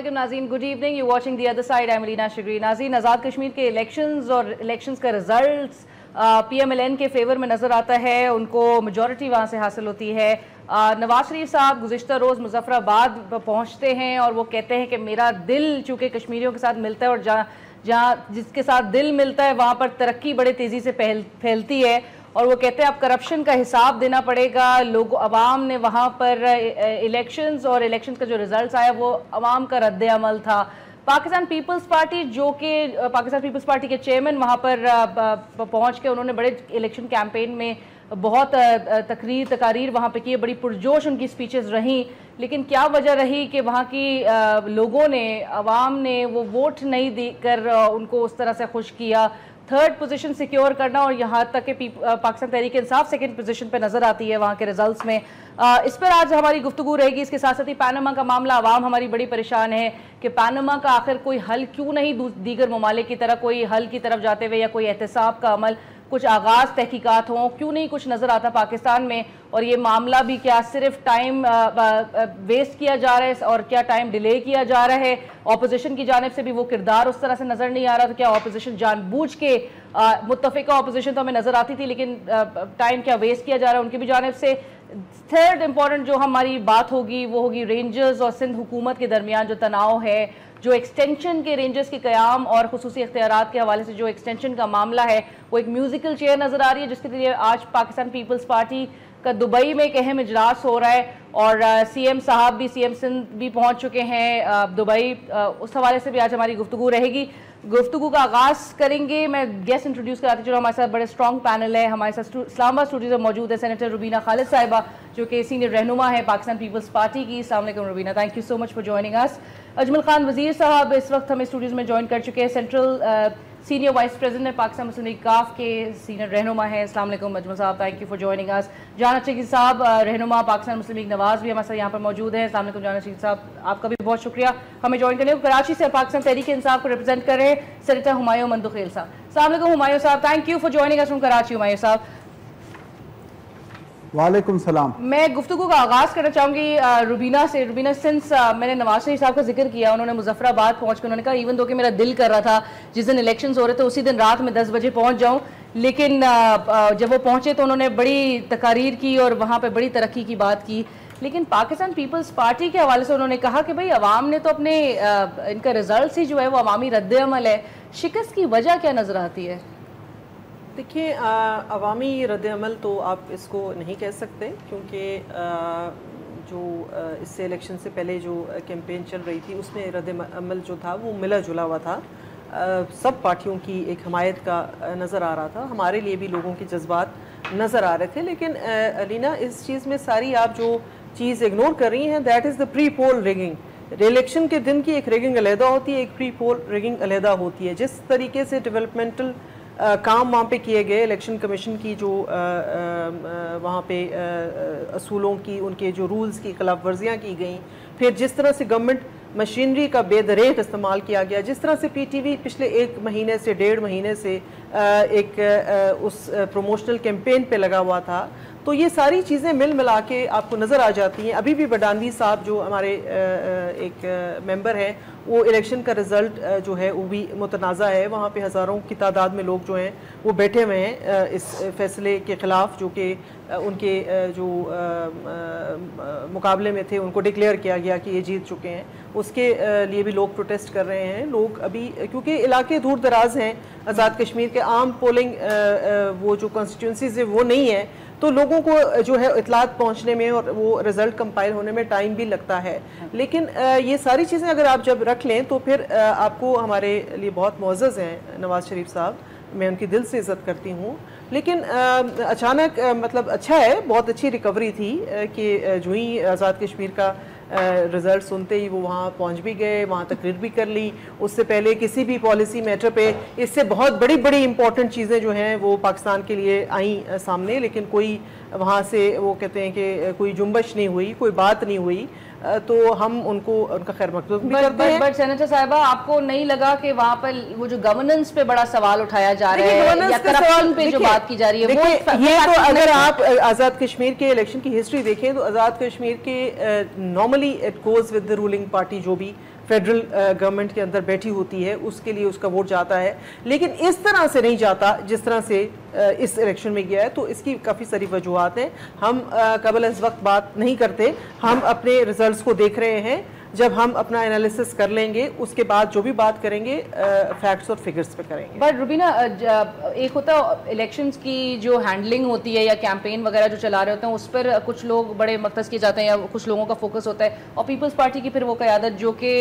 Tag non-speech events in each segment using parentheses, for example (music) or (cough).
علیکم ناظرین good evening you watching the other side I'm Lena Shigri ناظرین، آزاد کشمیر کے الیکشنز اور الیکشنز کا results P M L N کے فیور میں نظر آتا ہے، ان کو میجورٹی وہاں سے حاصل ہوتی ہے۔ نواز شریف صاحب گزشتہ روز مظفر آباد پہنچتے ہیں اور وہ کہتے ہیں کہ میرا دل چونکہ کشمیریوں کے ساتھ ملتا ہے اور جہاں جہاں جس کے ساتھ دل ملتا ہے، وہاں پر ترقی بڑے تیزی سے پھیلتی ہے۔ اور وہ کہتے ہیں اب کرپشن کا حساب دینا پڑے گا۔ لوگ عوام نے وہاں پر الیکشنز اور الیکشنز کا جو ریزلٹس آیا وہ عوام کا رد عمل تھا۔ پاکستان پیپلز پارٹی جو کہ پاکستان پیپلز پارٹی کے چیئرمین وہاں پر پہنچ کے انہوں نے بڑے الیکشن کیمپین میں بہت تقریر، تقاریر وہاں پہ کیے بڑی پرجوش ان کی سپیچز رہیں۔ لیکن کیا وجہ رہی کہ وہاں کی لوگوں نے، عوام نے وہ ووٹ نہیں دی کر ان کو اس طرح سے خوش کیا؟ تھرڈ پوزیشن سیکیور کرنا اور یہاں تک کہ پاکستان تحریک انصاف سیکنڈ پوزیشن پہ نظر آتی ہے وہاں کے ریزلٹس میں۔ اس پر آج ہماری گفتگو رہے گی۔ اس کے ساتھ ساتھ ہی پینما کا معاملہ عوام ہماری بڑی پریشان ہے کہ پینما کا آخر کوئی حل کیوں نہیں دیگر ممالک کی طرح کوئی حل کی طرف جاتے ہوئے یا کوئی احتساب کا عمل کچھ آغاز تحقیقات ہوں، کیوں نہیں کچھ نظر آتا پاکستان میں؟ اور یہ معاملہ بھی کیا صرف ٹائم ویسٹ کیا جا رہا ہے اور کیا ٹائم ڈیلے کیا جا رہا ہے؟ اپوزیشن کی جانب سے بھی وہ کردار اس طرح سے نظر نہیں آ رہا تو کیا اپوزیشن جان بوجھ کے متفقہ اپوزیشن تو ہمیں نظر آتی تھی لیکن ٹائم کیا ویسٹ کیا جا رہا ہے ان کی بھی جانب سے؟ تھرڈ امپورٹنٹ جو ہماری بات ہوگی وہ ہوگی رینجرز اور سندھ حکومت کے درمیان جو تناؤ ہے جو ایکسٹینشن کے رینجز کے قیام اور خصوصی اختیارات کے حوالے سے جو ایکسٹینشن کا معاملہ ہے، وہ ایک میوزیکل چیئر نظر آ رہی ہے، جس کے لیے آج پاکستان پیپلز پارٹی کا دبئی میں ایک اہم اجلاس ہو رہا ہے اور سی ایم صاحب بھی، سی ایم سندھ بھی پہنچ چکے ہیں دبئی اس حوالے سے بھی آج ہماری گفتگو رہے گی۔ گفتگو کا آغاز کریں گے۔ میں گیسٹ انٹروڈیوس کراتی چلو ہمارے ساتھ بڑے اسٹرانگ پینل ہے ہمارے ساتھ اسلام آباد اسٹوڈیو میں موجود ہے سینیٹر روبینہ خالد صاحبہ، جو کہ سینئر رہنما ہے پاکستان پیپلز پارٹی کی۔ السلام علیکم Rubina thank you so much for joining us Ajmal Khan Wazir صاحب اس وقت ہمیں اسٹوڈیوز میں جوائن کر چکے ہیں۔ Central senior vice president Pakistan Muslim League کاف کے سینئر رہنما ہیں۔ السلام علیکم، مجمع صاحب thank you for joining us جانا چکی صاحب رہنما، پاکستان مسلم لیگ نواز بھی ہمارے ساتھ یہاں پر موجود ہیں۔ السلام علیکم، جانا چکی صاحب، آپ کا بھی بہت شکریہ۔ ہمیں جوائن کرنے کو کراچی سے پاکستان تحریک انصاف کو ریپرزینٹ کر رہے ہیں۔ سینیٹر ہمایوں، مندوخیل صاحب۔ السلام علیکم ہمایوں صاحب thank you for joining us from Karachi Humayun صاحب۔ وعلیکم السلام۔ میں گفتگو کا آغاز کرنا چاہوں گی روبینہ سے۔ روبینہ سنس میں نے نواز شریف صاحب کا ذکر کیا، انہوں نے مظفر آباد پہنچ کے، انہوں نے کہا ایون دو کہ میرا دل کر رہا تھا، جس دن الیکشنز ہو رہے تھے، اسی دن رات میں دس بجے پہنچ جاؤں۔ لیکن جب وہ پہنچے تو انہوں نے بڑی تقاریر کی اور وہاں پہ بڑی ترقی کی بات کی۔ لیکن پاکستان پیپلز پارٹی کے حوالے سے انہوں نے کہا کہ بھائی، عوام نے تو اپنے ان کا ریزلٹس ہی جو ہے، وہ عوامی رد عمل ہے۔ شکست کی وجہ کیا نظر آتی ہے؟ دیکھیں عوامی رد عمل تو آپ اس کو نہیں کہہ سکتے کیونکہ جو اس سے الیکشن سے پہلے جو کیمپین چل رہی تھی، اس میں رد عمل جو تھا، وہ ملا جلا ہوا تھا۔ سب پارٹیوں کی ایک حمایت کا نظر آ رہا تھا۔ ہمارے لیے بھی لوگوں کے جذبات نظر آ رہے تھے، لیکن علینا، اس چیز میں ساری آپ جو چیز اگنور کر رہی ہیں that is the pre poll rigging ریلیکشن کے دن کی ایک ریگنگ علیحدہ ہوتی ہے، ایک پری پول ریگنگ علیحدہ ہوتی ہے۔ جس طریقے سے ڈیولپمنٹل کام وہاں پہ کیے گئے، الیکشن کمیشن کی جو وہاں پہ اصولوں کی، ان کے جو رولز کی، خلاف ورزیاں کی گئیں۔ پھر جس طرح سے گورنمنٹ مشینری کا بے دریک استعمال کیا گیا، جس طرح سے پی ٹی وی پچھلے ایک مہینے سے، ڈیڑھ مہینے سے ایک اس پروموشنل کیمپین پہ لگا ہوا تھا تو یہ ساری چیزیں مل ملا کے آپ کو نظر آ جاتی ہیں۔ ابھی بھی بڈانوی صاحب جو ہمارے ایک ممبر ہیں، وہ الیکشن کا رزلٹ جو ہے، وہ بھی متنازع ہے۔ وہاں پہ ہزاروں کی تعداد میں لوگ جو ہیں، وہ بیٹھے ہوئے ہیں اس فیصلے کے خلاف جو کہ ان کے جو مقابلے میں تھے، ان کو ڈکلیئر کیا گیا کہ یہ جیت چکے ہیں۔ اس کے لیے بھی لوگ پروٹیسٹ کر رہے ہیں۔ لوگ ابھی، کیونکہ علاقے دور دراز ہیں، آزاد کشمیر کے عام پولنگ وہ جو کانسٹیٹیونسیز ہیں، وہ نہیں ہیں۔ تو لوگوں کو جو ہے اطلاعات پہنچنے میں اور وہ رزلٹ کمپائل ہونے میں ٹائم بھی لگتا ہے۔ لیکن یہ ساری چیزیں اگر آپ جب رکھ لیں تو پھر آپ کو ہمارے لیے بہت معزز ہیں نواز شریف صاحب۔ میں ان کی دل سے عزت کرتی ہوں۔ لیکن اچانک مطلب اچھا ہے، بہت اچھی ریکوری تھی کہ جوئیں آزاد کشمیر کا رزلٹ سنتے ہی وہ وہاں پہنچ بھی گئے، وہاں تقریر بھی کر لی۔ اس سے پہلے کسی بھی پالیسی میٹر پہ اس سے بہت بڑی بڑی امپورٹنٹ چیزیں جو ہیں وہ پاکستان کے لیے آئیں سامنے، لیکن کوئی وہاں سے وہ کہتے ہیں کہ کوئی جنبش نہیں ہوئی، کوئی بات نہیں ہوئی۔ تو ہم ان کو ان کا خیر مقدم بھی کرتے ہیں۔ بٹ سینیٹر صاحبہ آپ کو نہیں لگا کہ وہاں پر وہ جو گورننس پہ بڑا سوال اٹھایا جا رہا ہے یا کرپشن پہ جو بات کی جا رہی ہے یہ تو اگر آپ آزاد کشمیر کے الیکشن کی ہسٹری دیکھیں تو آزاد کشمیر کے normally it goes with the ruling party جو بھی فیڈرل گورنمنٹ کے اندر بیٹھی ہوتی ہے، اس کے لیے اس کا ووٹ جاتا ہے۔ لیکن اس طرح سے نہیں جاتا جس طرح سے اس الیکشن میں گیا ہے۔ تو اس کی کافی ساری وجوہات ہیں۔ ہم قبل از وقت بات نہیں کرتے۔ ہم اپنے ریزلٹس کو دیکھ رہے ہیں۔ جب ہم اپنا انالیسس کر لیں گے اس کے بعد جو بھی بات کریں گے فیکٹس اور فگرز پہ کریں گے۔ بٹ روبینہ ایک ہوتا الیکشنز کی جو ہینڈلنگ ہوتی ہے یا کیمپین وغیرہ جو چلا رہے ہوتے ہیں اس پر کچھ لوگ بڑے مقصد کیے جاتے ہیں یا کچھ لوگوں کا فوکس ہوتا ہے۔ اور پیپلز پارٹی کی پھر وہ قیادت جو کہ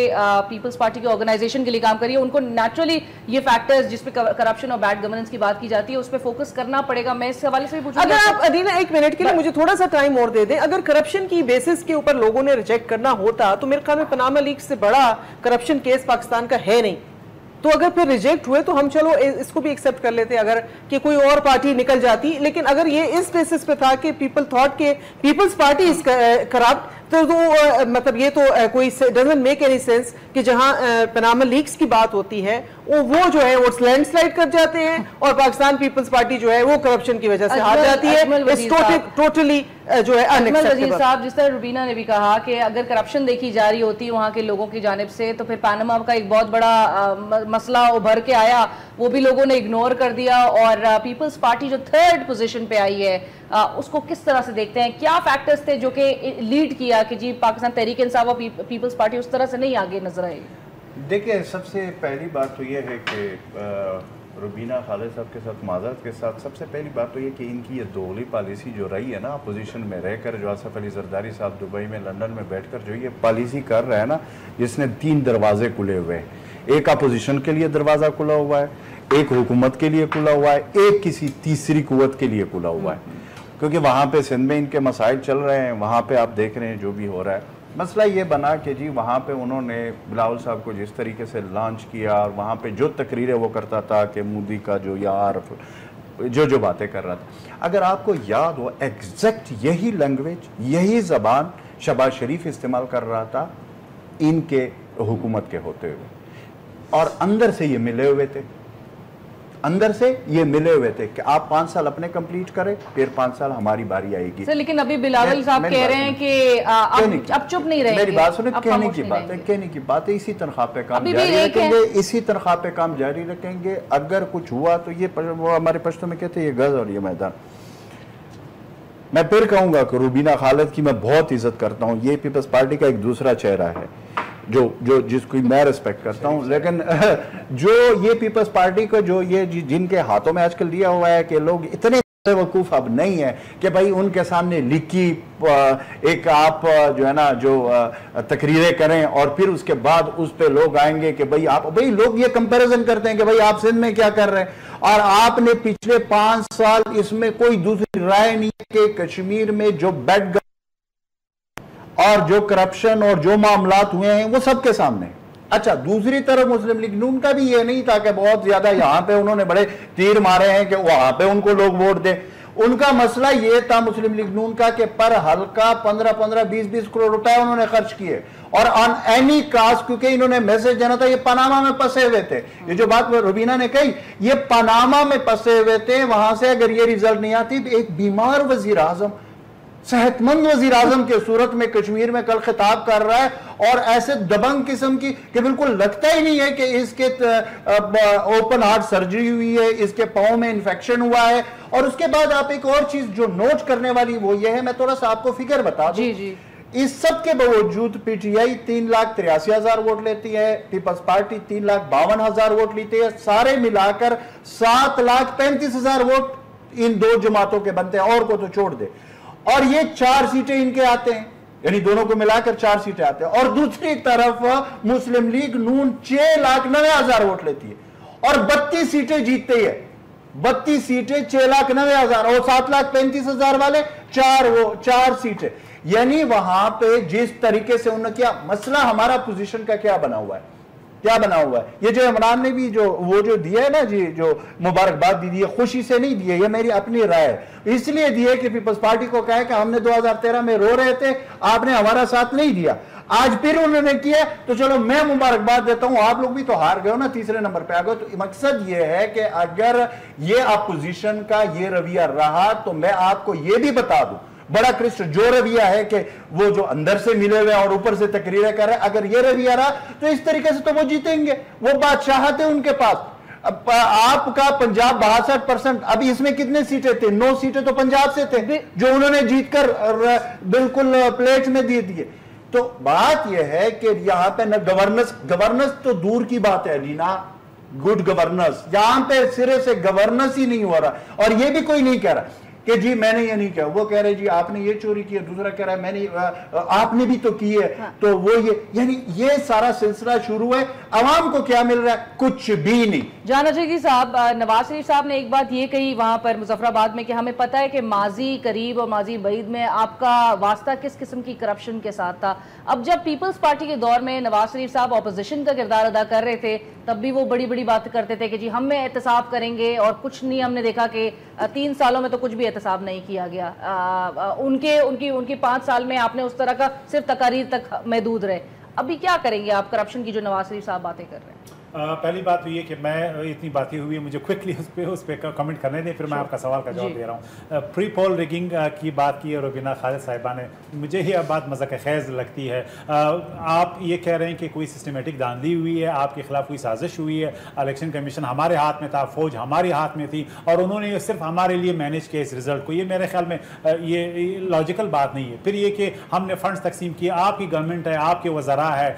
پیپلز پارٹی کی آرگنائزیشن کے لیے کام کری ہے ان کو نیچرلی یہ فیکٹرز جس پہ کرپشن اور بیڈ گورننس کی بات کی جاتی ہے اس پہ فوکس کرنا پڑے گا۔ میں اس حوالے سے پوچھوں اگر آپ ادینہ ایک منٹ کے لیے مجھے تھوڑا سا ٹائم اور دے دیں۔ اگر کرپشن کی بیسس کے اوپر لوگوں نے ریجیکٹ کرنا ہوتا تو میرے خیال میں پناما لیگ سے بڑا کرپشن کیس پاکستان کا ہے نہیں۔ تو اگر پھر ریجیکٹ ہوئے تو ہم چلو اس کو بھی ایکسپٹ کر لیتے اگر کہ کوئی اور پارٹی نکل جاتی۔ لیکن اگر یہ اس بیسس پہ تھا کہ پیپل تھاٹ کہ پیپلز پارٹی از کرپٹ تو uh, مطلب یہ تو uh, کوئی ڈزنٹ میک اینی سینس کہ جہاں uh, پناما لیگز کی بات ہوتی ہے وہ جو ہے وہ لینڈ سلائڈ کر جاتے ہیں اور پاکستان پیپلز پارٹی جو ہے وہ کرپشن کی وجہ سے ہار جاتی ہے۔ ٹوٹلی جو ہے اجمل وزیر صاحب جس طرح روبینہ نے بھی کہا کہ اگر کرپشن دیکھی جا رہی ہوتی وہاں کے لوگوں کی جانب سے تو پھر پانما کا ایک بہت بڑا مسئلہ ابھر کے آیا۔ وہ بھی لوگوں نے اگنور کر دیا اور پیپلز پارٹی جو تھرڈ پوزیشن پہ آئی ہے اس کو کس طرح سے دیکھتے ہیں؟ کیا فیکٹرز تھے جو کہ لیڈ کیا کہ جی پاکستان تحریک انصاف اور پیپلز پارٹی اس طرح سے نہیں آگے نظر آئی دیکھیں، سب سے پہلی بات تو یہ ہے کہ روبینہ خالد صاحب کے ساتھ، معذرت کے ساتھ، سب سے پہلی بات تو یہ کہ ان کی یہ دوغلی پالیسی جو رہی ہے نا، اپوزیشن میں رہ کر، جو آصف علی زرداری صاحب دبئی میں لنڈن میں بیٹھ کر جو یہ پالیسی کر رہا ہے نا، جس نے تین دروازے کھلے ہوئے ہیں۔ ایک اپوزیشن کے لیے دروازہ کھلا ہوا ہے، ایک حکومت کے لیے کھلا ہوا ہے، ایک کسی تیسری قوت کے لیے کھلا ہوا ہے۔ کیونکہ وہاں پہ سندھ میں ان کے مسائل چل رہے ہیں، وہاں پہ آپ دیکھ رہے ہیں جو بھی ہو رہا ہے۔ مسئلہ یہ بنا کہ جی وہاں پہ انہوں نے بلاول صاحب کو جس طریقے سے لانچ کیا اور وہاں پہ جو تقریریں وہ کرتا تھا کہ مودی کا جو یار جو جو باتیں کر رہا تھا۔ اگر آپ کو یاد ہو ایگزیکٹ یہی لینگویج یہی زبان شباز شریف استعمال کر رہا تھا ان کے حکومت کے ہوتے ہوئے۔ اور اندر سے یہ ملے ہوئے تھے۔ اندر سے یہ ملے ہوئے تھے کہ آپ پانچ سال اپنے کمپلیٹ کریں پھر پانچ سال ہماری باری آئے گی۔ لیکن ابھی بلاول صاحب کہہ رہے ہیں کہ اب چپ نہیں رہیں گے میری بات سنیں کہنے کی بات ہے کہنے کی بات ہے اسی تنخواہ پہ کام جاری رکھیں گے اسی تنخواہ پہ کام جاری رکھیں گے۔ اگر کچھ ہوا تو یہ وہ ہمارے پشتوں میں کہتے ہیں یہ گز اور یہ میدان۔ میں پھر کہوں گا کہ روبینہ خالد کی میں بہت عزت کرتا ہوں۔ یہ پیپلز پارٹی کا ایک دوسرا چہرہ ہے۔ جو جو جس کو میں ریسپیکٹ کرتا ہوں. لیکن (laughs) جو یہ پیپلز پارٹی کو جو یہ جی- جن کے ہاتھوں میں آج کل دیا ہوا ہے کہ لوگ اتنے وقوف اب نہیں ہے کہ بھائی ان کے سامنے لکھی ایک آپ جو ہے نا جو تقریریں کریں اور پھر اس کے بعد اس پہ لوگ آئیں گے کہ بھئی آپ بھئی لوگ یہ کمپیریزن کرتے ہیں کہ بھئی آپ سندھ میں کیا کر رہے ہیں؟ اور آپ نے پچھلے پانچ سال اس میں کوئی دوسری رائے نہیں کہ کشمیر میں جو بیڈ اور جو کرپشن اور جو معاملات ہوئے ہیں، وہ سب کے سامنے۔ اچھا دوسری طرف مسلم لیگ نون کا بھی یہ نہیں تھا کہ بہت زیادہ یہاں پہ انہوں نے بڑے تیر مارے ہیں کہ وہاں پہ ان کو لوگ ووٹ دیں۔ ان کا مسئلہ یہ تھا مسلم لیگ نون کا کہ پر ہلکا پندرہ پندرہ بیس بیس کروڑ روپے انہوں نے خرچ کیے۔ اور آن اینی کاسٹ کیونکہ انہوں نے میسج جانا تھا، یہ پاناما میں پسے ہوئے تھے۔ یہ جو بات روبینہ نے کہی، یہ پاناما میں پسے ہوئے تھے۔ وہاں سے اگر یہ ریزلٹ نہیں آتی تو ایک بیمار وزیر اعظم صحت مند وزیر اعظم کے صورت میں کشمیر میں کل خطاب کر رہا ہے اور ایسے دبنگ قسم کی کہ بالکل لگتا ہی نہیں ہے کہ اس کے اوپن ہارٹ سرجری ہوئی ہے اس کے پاؤں میں انفیکشن ہوا ہے۔ اور اس کے بعد آپ ایک اور چیز جو نوٹ کرنے والی وہ یہ ہے میں تھوڑا سا آپ کو فکر بتا دوں۔ جی جی۔ اس سب کے باوجود پی ٹی آئی تین لاکھ تریاسی ہزار ووٹ لیتی ہے پیپلز پارٹی تین لاکھ باون ہزار ووٹ لیتی ہے سارے ملا کر سات لاکھ پینتیس ہزار ووٹ ان دو جماعتوں کے بنتے ہیں۔ اور کو تو چھوڑ دے۔ اور یہ چار سیٹیں ان کے آتے ہیں۔ یعنی دونوں کو ملا کر چار سیٹیں آتے ہیں۔ اور دوسری طرف مسلم لیگ نون چھ لاکھ نوے ہزار ووٹ لیتی ہے۔ اور بتیس سیٹیں جیتتے ہیں بتیس سیٹیں چھ لاکھ نوے ہزار۔ اور سات لاکھ پینتیس ہزار والے چار وہ چار سیٹیں۔ یعنی وہاں پہ جس طریقے سے انہوں نے کیا، مسئلہ ہمارا پوزیشن کا کیا بنا ہوا ہے۔ کیا بنا ہوا ہے؟ یہ جو عمران نے بھی جو وہ جو دیا ہے نا جی جو مبارکباد دی دی ہے، خوشی سے نہیں دی ہے، یہ میری اپنی رائے ہے۔ اس لیے دی ہے کہ پیپلز پارٹی کو کہا کہ ہم نے دو ہزار تیرہ میں رو رہے تھے، آپ نے ہمارا ساتھ نہیں دیا۔ آج پھر انہوں نے کیا تو چلو میں مبارکباد دیتا ہوں، آپ لوگ بھی تو ہار گئے ہو نا تیسرے نمبر پہ۔ آگئے تو مقصد یہ ہے کہ اگر یہ اپوزیشن کا یہ رویہ رہا تو میں آپ کو یہ بھی بتا دوں۔ بڑا کرسٹ جو رویہ ہے کہ وہ جو اندر سے ملے ہوئے اور اوپر سے تقریریں کر رہے ہیں، اگر یہ رویہ رہا تو اس طریقے سے تو وہ جیتیں گے۔ وہ بادشاہت ہے ان کے پاس۔ آپ کا پنجاب باسٹھ پرسنٹ، ابھی اس میں کتنے سیٹیں تھے نو سیٹیں تو پنجاب سے تھے جو انہوں نے جیت کر بالکل پلیٹ میں دیے دیے۔ تو بات یہ ہے کہ یہاں پہ گورننس گورننس تو دور کی بات ہے لینا گڈ گورننس یہاں پہ سرے سے گورننس ہی نہیں ہو رہا۔ اور یہ بھی کوئی نہیں کہہ رہا۔ کہ جی میں نے یہ نہیں کہا وہ کہہ رہے جی آپ نے یہ چوری کی ہے دوسرا کہہ رہا ہے میں نے آپ نے بھی تو کی ہے۔ ہاں۔ تو وہ یہ یعنی یہ سارا سلسلہ شروع ہے۔ عوام کو کیا مل رہا ہے؟ کچھ بھی نہیں۔ جانا جی صاحب نواز شریف صاحب نے ایک بات یہ کہی وہاں پر مظفر آباد میں کہ ہمیں پتہ ہے کہ ماضی قریب اور ماضی بعید میں آپ کا واسطہ کس قسم کی کرپشن کے ساتھ تھا۔ اب جب پیپلز پارٹی کے دور میں نواز شریف صاحب اپوزیشن کا کردار ادا کر رہے تھے، تب بھی وہ بڑی بڑی بات کرتے تھے کہ جی ہم میں احتساب کریں گے اور کچھ نہیں، ہم نے دیکھا کہ تین سالوں میں تو کچھ بھی احتساب نہیں کیا گیا۔ ان کے، ان کی ان کی پانچ سال میں آپ نے اس طرح کا صرف تقاریر تک محدود رہے۔ ابھی کیا کریں گے آپ؟ کرپشن کی جو نواز شریف صاحب باتیں کر رہے ہیں۔ پہلی بات یہ کہ میں اتنی باتیں ہوئی مجھے کوئکلی اس پہ اس پہ کمنٹ کرنے دیں پھر میں آپ کا سوال کا جواب جی۔ دے رہا ہوں۔ پری پول ریگنگ کی بات کی ہے روبینہ خالد صاحبہ نے۔ مجھے یہ بات مذہق خیز لگتی ہے۔ آپ یہ کہہ رہے ہیں کہ کوئی سسٹمیٹک داندھی ہوئی ہے آپ کے خلاف کوئی سازش ہوئی ہے۔ الیکشن کمیشن ہمارے ہاتھ میں تھا فوج ہمارے ہاتھ میں تھی اور انہوں نے صرف ہمارے لیے مینیج کیا اس رزلٹ کو۔ یہ میرے خیال میں یہ لاجیکل بات نہیں ہے۔ پھر یہ کہ ہم نے فنڈز تقسیم کیے آپ کی گورنمنٹ ہے آپ کے وزراء ہے۔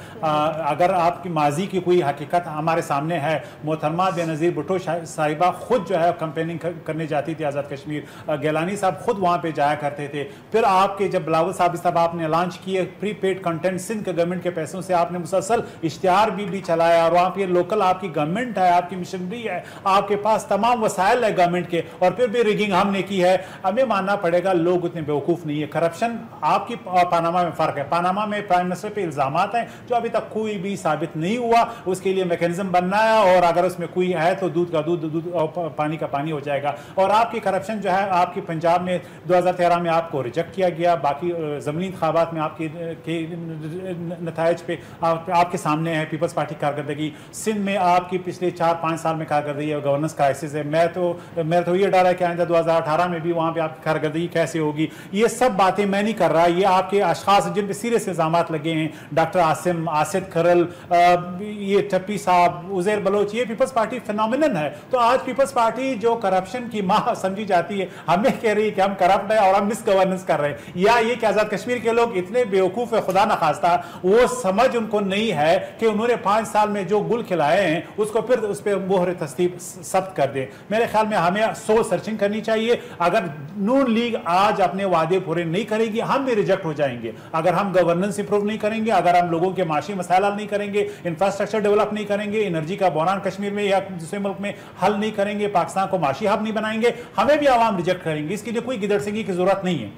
اگر آپ کی ماضی کی کوئی حقیقت ہمارے سامنے ہے۔ محترمہ بے نظیر بٹو صاحبہ خود جو ہے کمپیننگ کرنے جاتی تھی آزاد کشمیر۔ گیلانی صاحب خود وہاں پہ جایا کرتے تھے۔ پھر آپ کے جب بلاول صاحب صاحب آپ نے لانچ کیے پری پیڈ کنٹینٹ سندھ کے گورنمنٹ کے پیسوں سے آپ نے مسلسل اشتہار بھی بھی چلایا اور وہاں پہ لوکل آپ کی گورنمنٹ ہے، آپ کی مشنری ہے، آپ کے پاس تمام وسائل ہے گورنمنٹ کے۔ اور پھر بھی ریگنگ ہم نے کی ہے۔ ہمیں ماننا پڑے گا، لوگ اتنے بیوقوف نہیں ہے کرپشن آپ کی پاناما میں فرق ہے۔ پاناما میں پرائم منسٹر پہ الزامات ہیں جو ابھی تک کوئی بھی ثابت نہیں ہوا۔ اس کے لیے میکنزم بننا ہے اور اگر اس میں کوئی ہے تو دودھ کا دودھ دودھ پانی کا پانی ہو جائے گا۔ اور آپ کی کرپشن جو ہے، آپ کی پنجاب میں دو ہزار تیرہ میں آپ کو ریجیکٹ کیا گیا۔ باقی زمینی انتخابات میں آپ کی نتائج پہ آپ کے سامنے ہے پیپلز پارٹی کارکردگی۔ سندھ میں آپ کی پچھلے چار، پانچ سال میں کارکردگی ہے گورننس کرائسس ہے۔ میں تو میں تو یہ ڈر ہے کہ آئندہ دو ہزار اٹھارہ میں بھی وہاں پہ آپ کی کارکردگی کیسے ہوگی۔ یہ سب باتیں میں نہیں کر رہا۔ یہ آپ کے اشخاص جن پہ سیریس الزامات لگے ہیں۔ ڈاکٹر عاصم آصد کھرل یہ ٹپی صاحب عزیر بلوچ، یہ پیپلز پارٹی فنومنن ہے۔ تو آج پیپلز پارٹی جو کرپشن کی ماہ سمجھی جاتی ہے، ہمیں کہہ رہی ہے کہ ہم کرپٹ ہیں اور ہم مس گورننس کر رہے ہیں۔ یا یہ کہ آزاد کشمیر کے لوگ اتنے بیوقوف ہے خدا نخواستہ، وہ سمجھ ان کو نہیں ہے کہ انہوں نے پانچ سال میں جو گل کھلائے ہیں، اس کو پھر اس پہ مہر تصدیق ثبت کر دیں۔ میرے خیال میں ہمیں سو سرچنگ کرنی چاہیے۔ اگر نون لیگ آج اپنے وعدے پورے نہیں کرے گی، ہم بھی ریجیکٹ ہو جائیں گے۔ اگر ہم گورننس امپروو نہیں کریں گے، اگر ہم لوگوں کے معاشی مسائل حل نہیں کریں گے انفراسٹرکچر ڈیولپ نہیں کریں گے انرجی کا بحران کشمیر میں یا دوسرے ملک میں حل نہیں کریں گے پاکستان کو معاشی ہب نہیں بنائیں گے ہمیں بھی عوام ریجیکٹ کریں گے اس کے لیے کوئی گدر سنگی کی ضرورت نہیں ہے۔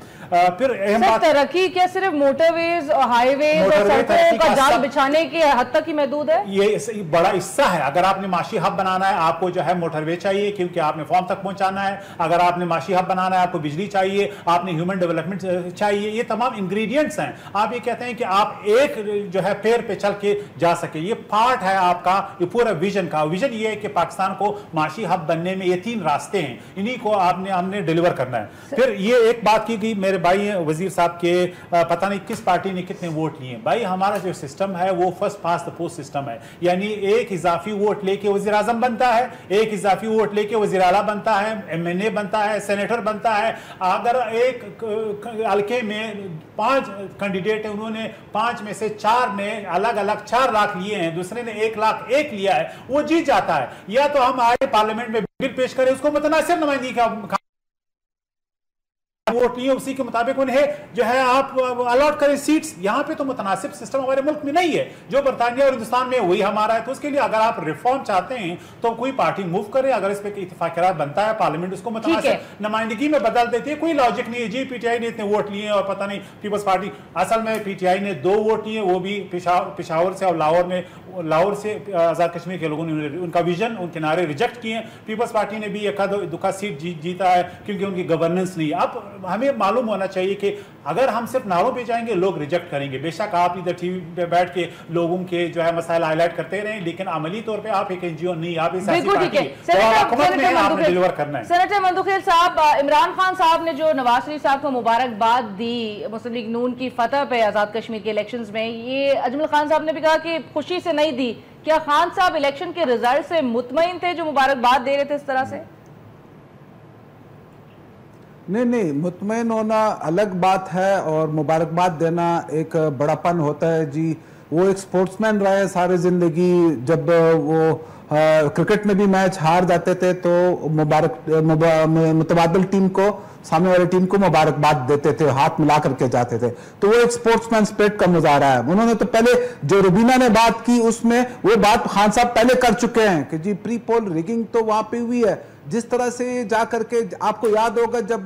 پھر اہم بات ترقی کیا صرف موٹر ویز اور ہائی ویز اور سڑکوں کا جال بچھانے کے حد تک ہی محدود ہے؟ یہ بڑا حصہ ہے۔ اگر آپ نے معاشی ہب بنانا ہے آپ کو جو ہے موٹر وے چاہیے کیونکہ آپ نے فارم تک پہنچانا ہے۔ اگر آپ نے معاشی ہب بنانا ہے آپ کو بجلی چاہیے آپ نے ہیومن ڈیولپمنٹ چاہیے۔ یہ تمام انگریڈینٹس ہیں۔ آپ یہ کہتے ہیں کہ آپ ایک جو ہے پیر پہ چل کے جا سکے یہ پارٹ ہے آپ کا یہ پورا ویژن کا ویژن یہ ہے کہ پاکستان کو معاشی ہب بننے میں یہ تین راستے ہیں۔ انہی کو آپ نے ہم نے ڈیلیور کرنا ہے۔ پھر یہ ایک بات کی گئی، میرے بھائی وزیر صاحب کے پتہ نہیں کس پارٹی نے کتنے ووٹ لیے۔ بھائی، ہمارا جو سسٹم ہے، وہ first past the post system ہے۔ یعنی ایک اضافی ووٹ لے کے وزیر اعظم بنتا ہے، ایک اضافی ووٹ لے کے وزیر اعلیٰ بنتا ہے، ایم این اے بنتا ہے سینیٹر بنتا ہے۔ اگر ایک حلقے میں پانچ کینڈیڈیٹ ہیں، انہوں نے پانچ میں سے چار نے الگ الگ چار لاکھ لیے ہیں، دوسرے نے ایک لاکھ ایک لیا ہے، وہ جیت جاتا ہے۔ یا تو ہم آئے پارلیمنٹ میں بل پیش کریں، اس کو متناسب نمائندگی کا ووٹ نہیں ہے اسی کے مطابق انہیں جو ہے آپ الاٹ کریں سیٹس یہاں پہ تو متناسب سسٹم ہمارے ملک میں نہیں ہے. جو برطانیہ اور ہندوستان میں وہی ہمارا ہے تو اس کے لیے اگر آپ ریفارم چاہتے ہیں تو کوئی پارٹی موو کرے اگر اس پہ اتفاقیات بنتا ہے پارلیمنٹ اس کو متناسب نمائندگی میں بدل دیتی ہے. کوئی لاجک نہیں ہے. جی پی ٹی آئی نے اتنے ووٹ لیے اور پتہ نہیں پیپلز پارٹی اصل میں پی ٹی آئی نے دو ووٹ لیے وہ بھی پشاور سے اور لاہور میں لاہور سے آزاد کشمیر کے لوگوں نے ان کا ویژن ان کے نعرے ریجیکٹ کیے ہیں. پیپلز پارٹی نے بھی ایک دکھا سیٹ جیتا ہے کیونکہ ان کی گورننس نہیں اب ہمیں معلوم ہونا چاہیے کہ اگر ہم صرف ناروں پہ جائیں گے لوگ ریجیکٹ کریں گے۔ بے شک آپ ادھر ٹی وی پہ بیٹھ کے لوگوں کے جو ہے مسائل ہائی لائٹ کرتے رہیں لیکن عملی طور پہ آپ ایک این جی او نہیں آپ نے ڈیلیور کرنا ہے۔ سینیٹر مندوخیل صاحب عمران خان صاحب نے جو نواز شریف صاحب کو مبارکباد دی مسلم لیگ نون کی فتح پہ آزاد کشمیر کے الیکشنز میں یہ اجمل خان صاحب نے بھی کہا کہ خوشی سے نہیں دی۔ کیا خان صاحب الیکشن کے رزلٹ سے مطمئن تھے جو مبارکباد دے رہے تھے اس طرح سے؟ نہیں نہیں، مطمئن ہونا الگ بات ہے اور مبارکباد دینا ایک بڑا پن ہوتا ہے۔ جی وہ ایک سپورٹس مین رہے سارے زندگی، جب وہ کرکٹ میں بھی میچ ہار جاتے تھے تو مبارک متبادل ٹیم کو، سامنے والی ٹیم کو مبارکباد دیتے تھے، ہاتھ ملا کر کے جاتے تھے۔ تو وہ ایک سپورٹس مین سپیٹ کا مظاہرہ ہے۔ انہوں نے تو پہلے جو روبینہ نے بات کی، اس میں وہ بات خان صاحب پہلے کر چکے ہیں کہ جی پری پول ریگنگ تو وہاں پہ ہوئی ہے۔ جس طرح سے جا کر کے آپ کو یاد ہوگا جب